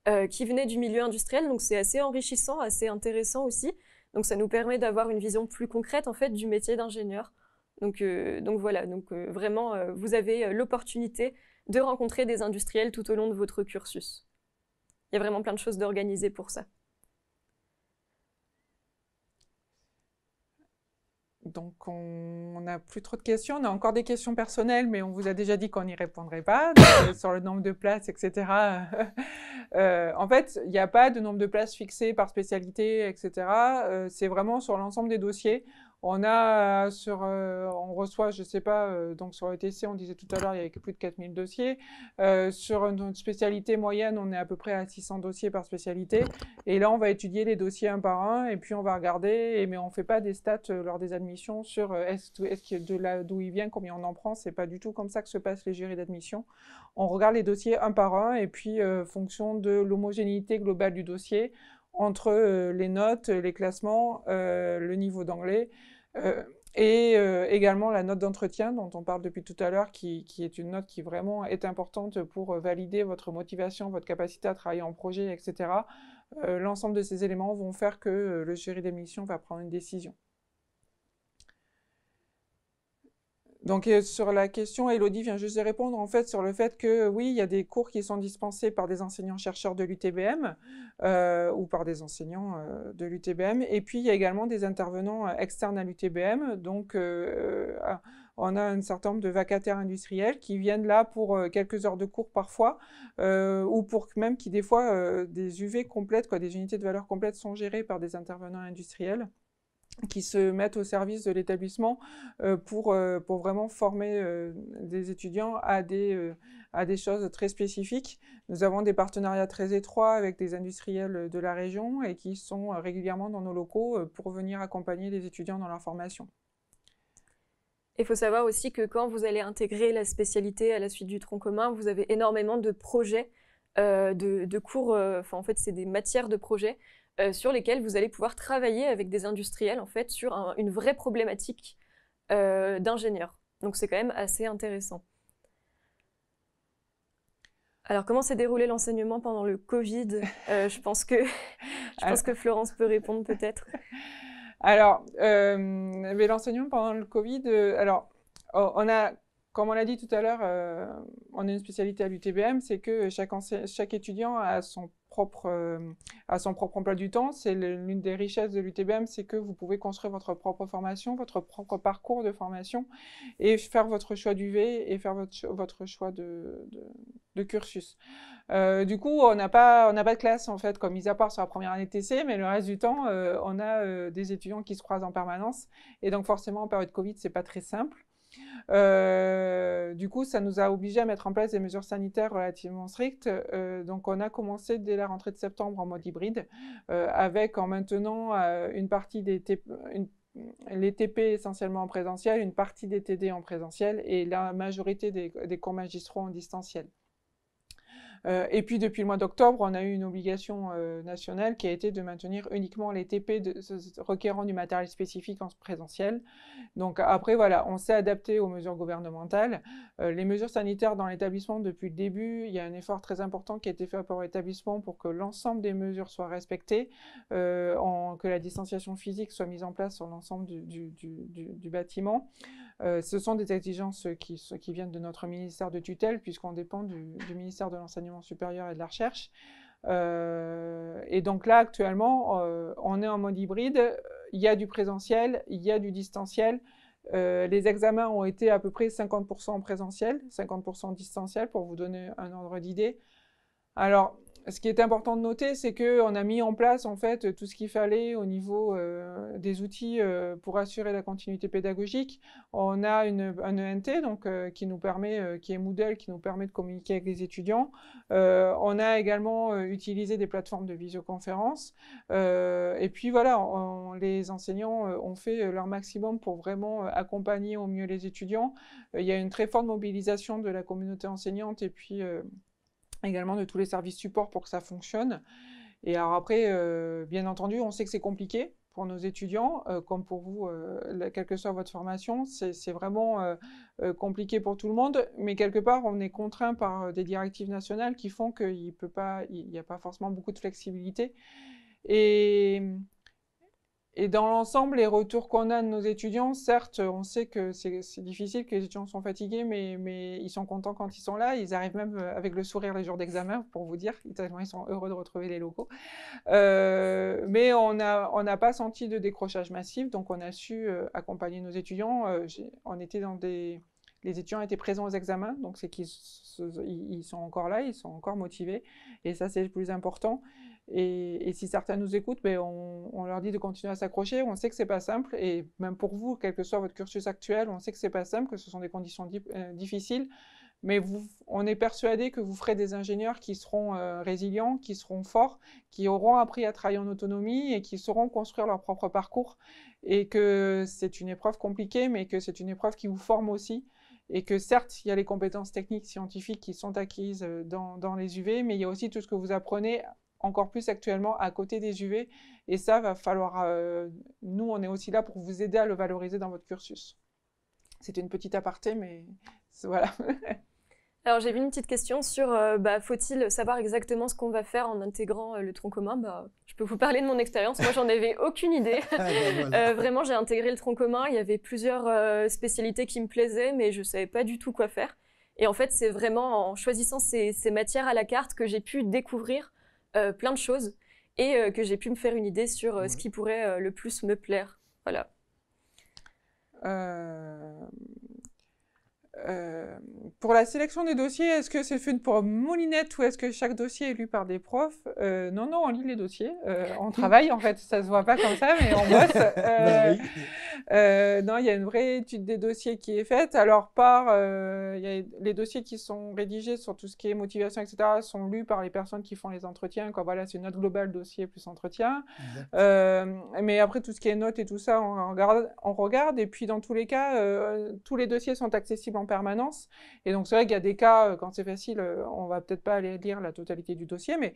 euh, qui venait du milieu industriel, donc c'est assez enrichissant, assez intéressant aussi. Donc ça nous permet d'avoir une vision plus concrète en fait du métier d'ingénieur. Donc, euh, donc voilà, donc euh, vraiment vous avez l'opportunité de rencontrer des industriels tout au long de votre cursus. Il y a vraiment plein de choses d'organiser pour ça. Donc, on n'a plus trop de questions. On a encore des questions personnelles, mais on vous a déjà dit qu'on n'y répondrait pas euh, sur le nombre de places, etc. euh, en fait, il n'y a pas de nombre de places fixées par spécialité, etc. Euh, c'est vraiment sur l'ensemble des dossiers. On a sur, euh, on reçoit, je sais pas, euh, donc sur ETC, on disait tout à l'heure, il y avait plus de 4000 dossiers. Euh, sur une spécialité moyenne, on est à peu près à 600 dossiers par spécialité. Et là, on va étudier les dossiers un par un, et puis on va regarder, et, mais on fait pas des stats lors des admissions sur est-ce est de là d'où il vient, combien on en prend. C'est pas du tout comme ça que se passent les jurys d'admission. On regarde les dossiers un par un, et puis fonction de l'homogénéité globale du dossier, entre euh, les notes, les classements, euh, le niveau d'anglais euh, et également la note d'entretien dont on parle depuis tout à l'heure, qui, est une note qui vraiment est importante pour valider votre motivation, votre capacité à travailler en projet, etc. L'ensemble de ces éléments vont faire que le jury d'émission va prendre une décision. Donc euh, sur la question, Elodie vient juste de répondre en fait sur le fait que oui, il y a des cours qui sont dispensés par des enseignants-chercheurs de l'UTBM euh, ou par des enseignants euh, de l'UTBM. Et puis il y a également des intervenants externes à l'UTBM. Donc on a un certain nombre de vacataires industriels qui viennent là pour quelques heures de cours parfois, ou pour même qui des fois des UV complètes, quoi, des unités de valeur complètes sont gérées par des intervenants industriels qui se mettent au service de l'établissement euh, pour, euh, pour vraiment former euh, des étudiants à des, à des choses très spécifiques. Nous avons des partenariats très étroits avec des industriels de la région et qui sont régulièrement dans nos locaux pour venir accompagner les étudiants dans leur formation. Il faut savoir aussi que quand vous allez intégrer la spécialité à la suite du tronc commun, vous avez énormément de projets, de, cours, en fait c'est des matières de projets euh, sur lesquels vous allez pouvoir travailler avec des industriels en fait sur une vraie problématique euh, d'ingénieur. Donc c'est quand même assez intéressant. Alors comment s'est déroulé l'enseignement pendant le Covid? Euh, Je pense que je pense que Florence peut répondre peut-être. Alors, l'enseignement pendant le Covid, alors on a comme on l'a dit tout à l'heure, on a une spécialité à l'UTBM, c'est que chaque, chaque, étudiant a son euh, à son propre emploi du temps. C'est l'une des richesses de l'UTBM, c'est que vous pouvez construire votre propre formation, votre propre parcours de formation et faire votre choix d'UV et faire votre, votre choix de, cursus. Euh, du coup, on n'a pas, pas de classe en fait, comme mis à part sur la première année de TC, mais le reste du temps, euh, on a des étudiants qui se croisent en permanence. Et donc forcément, en période Covid, c'est pas très simple. Euh, du coup, ça nous a obligés à mettre en place des mesures sanitaires relativement strictes. Euh, donc, on a commencé dès la rentrée de septembre en mode hybride, euh, avec en maintenant une partie des les TP essentiellement en présentiel, une partie des TD en présentiel et la majorité des, des cours magistraux en distanciel. Euh, et puis depuis le mois d'octobre, on a eu une obligation euh, nationale qui a été de maintenir uniquement les TP requérant du matériel spécifique en présentiel. Donc après, voilà, on s'est adapté aux mesures gouvernementales. Euh, les mesures sanitaires dans l'établissement, depuis le début, il y a un effort très important qui a été fait par l'établissement pour que l'ensemble des mesures soient respectées, que la distanciation physique soit mise en place sur l'ensemble du, bâtiment. ce sont des exigences qui, viennent de notre ministère de tutelle, puisqu'on dépend du, ministère de l'enseignement supérieur et de la recherche. Euh, et donc là, actuellement, euh, on est en mode hybride. Il y a du présentiel, il y a du distanciel. Euh, les examens ont été à peu près 50% en présentiel, 50% en distanciel, pour vous donner un ordre d'idée. Alors, ce qui est important de noter, c'est qu'on a mis en place en fait tout ce qu'il fallait au niveau euh, des outils euh, pour assurer la continuité pédagogique. On a un ENT donc euh, qui nous permet, qui est Moodle, qui nous permet de communiquer avec les étudiants. on a également utilisé des plateformes de visioconférence. et puis voilà, les enseignants ont fait leur maximum pour vraiment accompagner au mieux les étudiants. il y a une très forte mobilisation de la communauté enseignante et puis également de tous les services support pour que ça fonctionne. Et alors après, euh, bien entendu, on sait que c'est compliqué pour nos étudiants, euh, comme pour vous, euh, quelle que soit votre formation, c'est vraiment compliqué pour tout le monde, mais quelque part, on est contraint par des directives nationales qui font qu'il n'y a pas forcément beaucoup de flexibilité. Et, et dans l'ensemble, les retours qu'on a de nos étudiants, certes, on sait que c'est difficile, que les étudiants sont fatigués, mais, ils sont contents quand ils sont là. Ils arrivent même euh, avec le sourire les jours d'examen, pour vous dire, tellement ils sont heureux de retrouver les locaux. Euh, mais on n'a pas senti de décrochage massif, donc on a su euh, accompagner nos étudiants. Les étudiants étaient présents aux examens, donc c'est qu'ils ils sont encore là, ils sont encore motivés, et ça c'est le plus important. Et, si certains nous écoutent, ben on, leur dit de continuer à s'accrocher. On sait que c'est pas simple, et même pour vous, quel que soit votre cursus actuel, on sait que c'est pas simple, que ce sont des conditions euh, difficiles. Mais on est persuadé que vous ferez des ingénieurs qui seront euh, résilients, qui seront forts, qui auront appris à travailler en autonomie et qui sauront construire leur propre parcours. Et que c'est une épreuve compliquée, mais que c'est une épreuve qui vous forme aussi. Et que certes, il y a les compétences techniques, scientifiques qui sont acquises euh, dans les UV, mais il y a aussi tout ce que vous apprenez encore plus actuellement à côté des UV. Et ça, va falloir. Euh, nous, on est aussi là pour vous aider à le valoriser dans votre cursus. C'était une petite aparté, mais voilà. Alors j'ai vu une petite question sur euh, bah, faut-il savoir exactement ce qu'on va faire en intégrant euh, le tronc commun? Bah, Je peux vous parler de mon expérience. Moi, j'en avais aucune idée. Ah, bah, vraiment, j'ai intégré le tronc commun. Il y avait plusieurs spécialités qui me plaisaient, mais je ne savais pas du tout quoi faire. Et en fait, c'est vraiment en choisissant ces, ces, matières à la carte que j'ai pu découvrir euh, plein de choses et euh, que j'ai pu me faire une idée sur euh, ce qui pourrait le plus me plaire. Voilà. Pour la sélection des dossiers, est-ce que c'est fait pour moulinette ou est-ce que chaque dossier est lu par des profs? Non, non, on lit les dossiers. on travaille, en fait, ça se voit pas comme ça, mais on bosse. Euh, non, il y a une vraie étude des dossiers qui est faite. Alors, par euh, y a les dossiers qui sont rédigés sur tout ce qui est motivation, etc., sont lus par les personnes qui font les entretiens. Voilà, c'est une note globale dossier plus entretien. Euh, mais après, tout ce qui est notes et tout ça, on regarde. On regarde et puis, dans tous les cas, euh, tous les dossiers sont accessibles en permanence. Et donc, c'est vrai qu'il y a des cas, quand c'est facile, on va peut-être pas aller lire la totalité du dossier, mais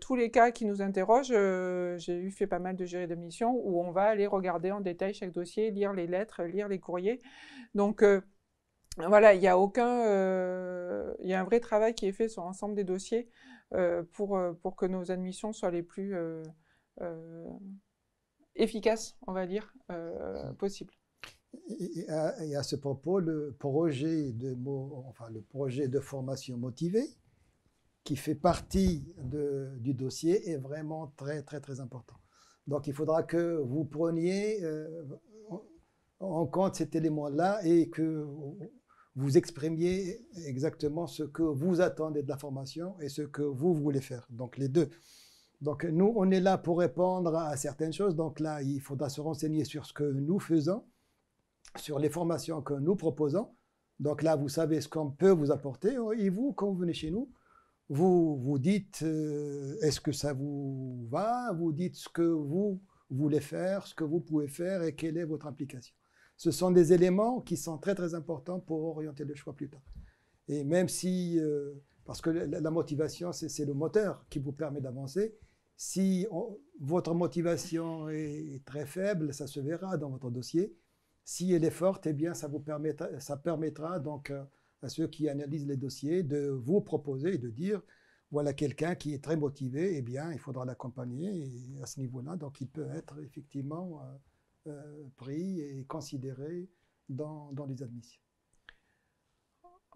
tous les cas qui nous interrogent, j'ai eu fait pas mal de jurys de mission où on va aller regarder en détail chaque dossier lire les lettres, lire les courriers. Donc euh, voilà, il y a aucun, euh, il y a un vrai travail qui est fait sur l'ensemble des dossiers euh, pour, pour que nos admissions soient les plus efficaces, on va dire, possibles. Et à, ce propos, le projet de, formation motivée, qui fait partie du dossier, est vraiment très, très, très important. Donc, il faudra que vous preniez en compte cet élément-là et que vous exprimiez exactement ce que vous attendez de la formation et ce que vous voulez faire. Donc les deux. Donc nous, on est là pour répondre à certaines choses. Donc là, il faudra se renseigner sur ce que nous faisons, sur les formations que nous proposons. Donc là, vous savez ce qu'on peut vous apporter. Et vous, quand vous venez chez nous, vous vous dites euh, est-ce que ça vous va? Vous dites ce que vous voulez faire, ce que vous pouvez faire et quelle est votre implication ce sont des éléments qui sont très très importants pour orienter le choix plus tard. Et même si, euh, parce que la, motivation, c'est le moteur qui vous permet d'avancer, si votre motivation est très faible, ça se verra dans votre dossier. Si elle est forte, eh bien, ça vous permettra, ça permettra donc euh, à ceux qui analysent les dossiers de vous proposer et de dire, voilà quelqu'un qui est très motivé, eh bien, il faudra l'accompagner à ce niveau-là. Donc, il peut être effectivement euh, euh, pris et considéré dans, dans, les admissions.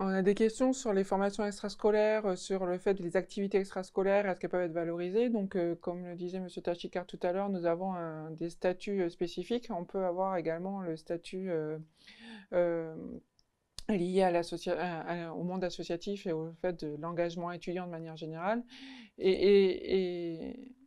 On a des questions sur les formations extrascolaires, euh, sur le fait des activités extrascolaires, est-ce qu'elles peuvent être valorisées? Donc, euh, comme le disait M. Tachikar tout à l'heure, nous avons des statuts spécifiques. On peut avoir également le statut lié au monde associatif et au fait de l'engagement étudiant de manière générale. et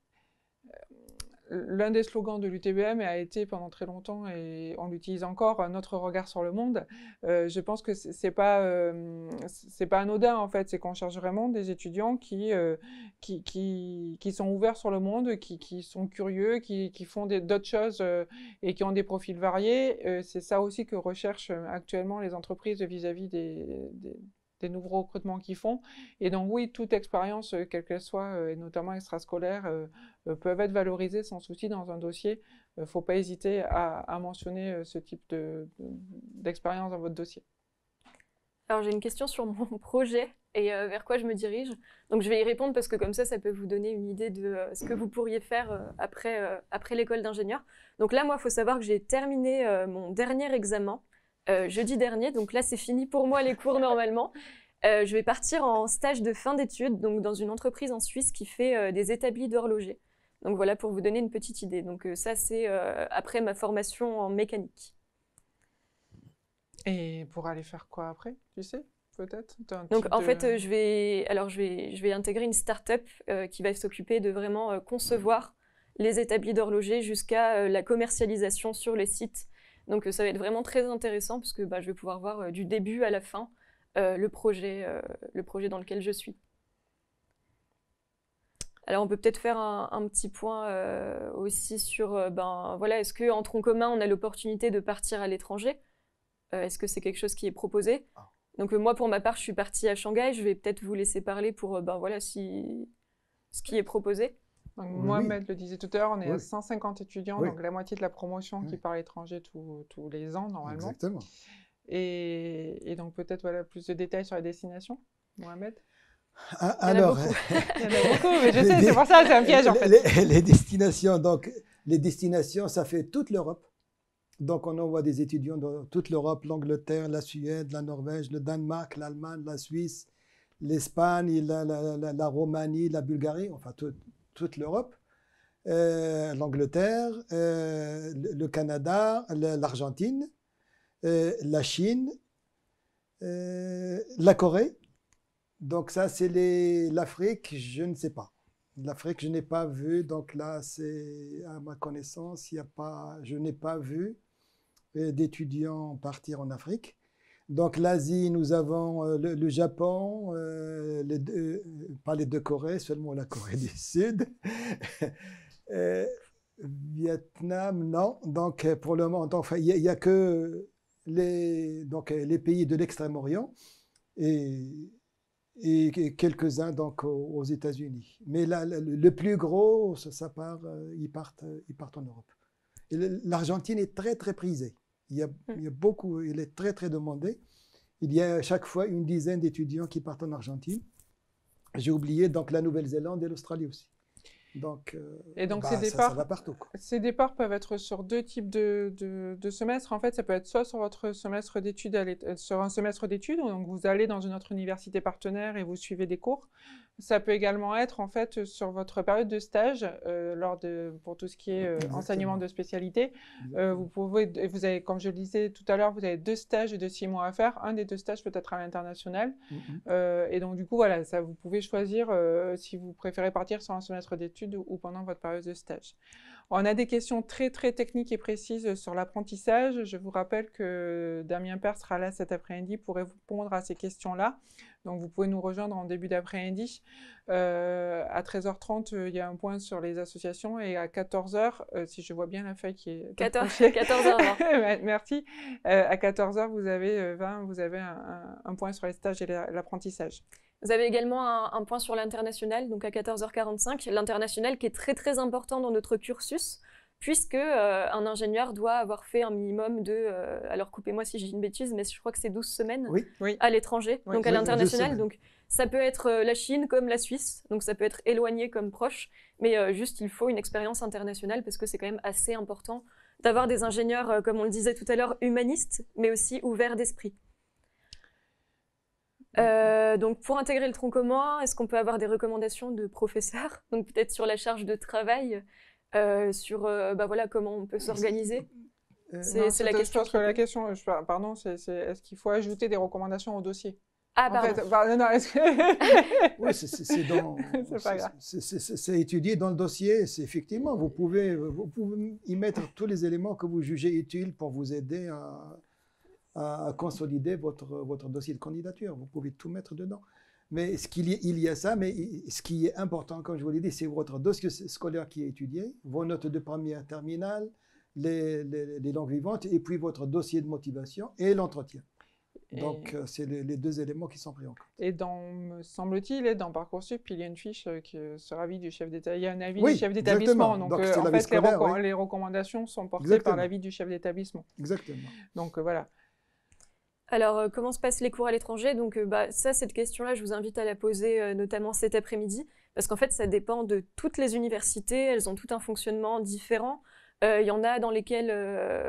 l'un des slogans de l'UTBM a été pendant très longtemps, et on l'utilise encore, notre regard sur le monde. Euh, je pense que c'est pas euh, c'est pas anodin en fait, c'est qu'on cherche vraiment des étudiants qui, euh, qui, qui, qui, sont ouverts sur le monde, qui, qui sont curieux, qui, qui font d'autres choses et qui ont des profils variés. c'est ça aussi que recherchent actuellement les entreprises vis-à-vis des, des des nouveaux recrutements qu'ils font. Et donc oui, toute expérience, euh, quelle qu'elle soit, euh, et notamment extrascolaire, euh, peuvent être valorisées sans souci dans un dossier. Il ne faut pas hésiter à, mentionner ce type d'expérience dans votre dossier. Alors j'ai une question sur mon projet et vers quoi je me dirige. Donc je vais y répondre parce que comme ça, ça peut vous donner une idée de ce que vous pourriez faire après, après l'école d'ingénieur. Donc là, moi, il faut savoir que j'ai terminé mon dernier examen jeudi dernier. Donc là, c'est fini pour moi les cours normalement. je vais partir en stage de fin d'études, donc dans une entreprise en Suisse qui fait des établis d'horloger. Donc voilà pour vous donner une petite idée. Donc ça, c'est après ma formation en mécanique. Et pour aller faire quoi après, tu sais Peut-être? Donc en fait, je vais, alors, je vais, je vais intégrer une start-up euh, qui va s'occuper de vraiment euh, concevoir les établis d'horloger jusqu'à euh, la commercialisation sur les sites. Donc ça va être vraiment très intéressant parce que bah, je vais pouvoir voir du début à la fin le, projet, le projet dans lequel je suis. Alors on peut peut-être faire un, un, petit point aussi sur, ben voilà, est-ce qu'en tronc commun on a l'opportunité de partir à l'étranger? Euh, est-ce que c'est quelque chose qui est proposé? Ah. Donc euh, moi, pour ma part, je suis partie à Shanghai. Je vais peut-être vous laisser parler pour euh, ben, voilà, si... ce qui est proposé. Donc, Mohamed le disait tout à l'heure, on est à 150 étudiants, donc la moitié de la promotion qui part à l'étranger tous les ans normalement. Exactement. Et, donc peut-être voilà, plus de détails sur la destination, Mohamed? Ah, alors, il y en a beaucoup, mais je sais, c'est pour ça, c'est un piège en fait. les, destinations, donc les destinations, ça fait toute l'Europe. Donc, on envoie des étudiants dans toute l'Europe, l'Angleterre, la Suède, la Norvège, le Danemark, l'Allemagne, la Suisse, l'Espagne, la, Roumanie, la Bulgarie, enfin toute l'Europe, euh, l'Angleterre, euh, le, Canada, l'Argentine, euh, la Chine, la Corée. Donc ça, c'est l'Afrique, je ne sais pas. L'Afrique, je n'ai pas vu. Donc là, c'est à ma connaissance, a pas, je n'ai pas vu d'étudiants partir en Afrique. Donc l'Asie, nous avons euh, le, Japon, euh, deux, pas les deux Corées, seulement la Corée du Sud. Euh, Vietnam, non. Donc pour le moment, il n'y a, que les, pays de l'Extrême-Orient et, et quelques-uns donc aux États-Unis. Mais là, le, plus gros, ça, part, ils partent, ils partent en Europe. L'Argentine est très très prisée. Il y, a, il y, a, beaucoup, il est très très demandé. Il y a chaque fois une dizaine d'étudiants qui partent en Argentine. J'ai oublié donc la Nouvelle-Zélande et l'Australie aussi. Donc, euh, et donc bah, ces, départs, ça, partout, ces départs peuvent être sur deux types de, de, semestres. En fait, ça peut être soit sur votre semestre d'études, euh, sur un semestre d'études, donc vous allez dans une autre université partenaire et vous suivez des cours. Ça peut également être en fait sur votre période de stage, euh, lors de, pour tout ce qui est enseignement de spécialité. vous pouvez, vous avez, comme je le disais tout à l'heure, vous avez deux stages de six mois à faire. Un des deux stages peut être à l'international. Mm-hmm. et donc du coup, voilà, ça, vous pouvez choisir si vous préférez partir sur un semestre d'études ou pendant votre période de stage. On a des questions très très techniques et précises sur l'apprentissage. Je vous rappelle que Damien Père sera là cet après-midi pour répondre à ces questions-là. Donc vous pouvez nous rejoindre en début d'après-midi. Euh, à 13h30, euh, il y a un point sur les associations et à 14h, euh, si je vois bien la feuille qui est... 14, h Merci. à 14h, vous avez, 20, vous avez un, un point sur les stages et l'apprentissage. Vous avez également un, point sur l'international, donc à 14h45. L'international qui est très très important dans notre cursus, puisque euh, un ingénieur doit avoir fait un minimum de, euh, alors coupez-moi si j'ai une bêtise, mais je crois que c'est 12 semaines à l'étranger, donc à l'international. Donc ça peut être euh, la Chine comme la Suisse, donc ça peut être éloigné comme proche, mais juste il faut une expérience internationale parce que c'est quand même assez important d'avoir des ingénieurs, comme on le disait tout à l'heure, humanistes, mais aussi ouverts d'esprit. Euh, donc pour intégrer le tronc commun, est-ce qu'on peut avoir des recommandations de professeurs Donc peut-être sur la charge de travail, euh, sur euh, bah voilà, comment on peut s'organiser C'est la question. Je pense que la question, pardon, c'est est-ce qu'il faut ajouter des recommandations au dossier? Ah, pardon. Fait, non, oui, c'est étudié dans le dossier. C'est effectivement, vous pouvez, vous pouvez y mettre tous les éléments que vous jugez utiles pour vous aider à, à, consolider votre, votre dossier de candidature. Vous pouvez tout mettre dedans. Mais ce qu'il y, il y a ça, mais ce qui est important, comme je vous l'ai dit, c'est votre dossier scolaire qui est étudié, vos notes de première terminale, les, les, langues vivantes, et puis votre dossier de motivation et l'entretien. Donc, euh, c'est les, deux éléments qui sont pris en compte. Et dans, me semble-t-il, dans Parcoursup, il y a une fiche euh, qui sera avis du chef d'établissement. Il y a un avis du chef d'établissement. Donc, euh, en fait, les, les, recommandations sont portées par l'avis du chef d'établissement. Exactement. Donc, voilà. Alors, euh, comment se passent les cours à l'étranger? Donc, euh, bah, ça, cette question-là, je vous invite à la poser euh, notamment cet après-midi, parce qu'en fait, ça dépend de toutes les universités. Elles ont tout un fonctionnement différent. Il y en a dans lesquels,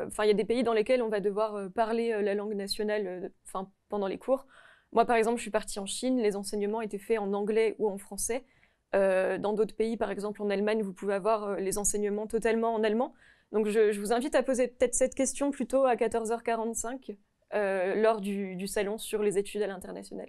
enfin, il y a des pays dans lesquels on va devoir parler la langue nationale, enfin, pendant les cours. Moi, par exemple, je suis partie en Chine. Les enseignements étaient faits en anglais ou en français. dans d'autres pays, par exemple en Allemagne, vous pouvez avoir les enseignements totalement en allemand. Donc, je, je vous invite à poser peut-être cette question plutôt à 14h45 euh, lors du, du salon sur les études à l'international.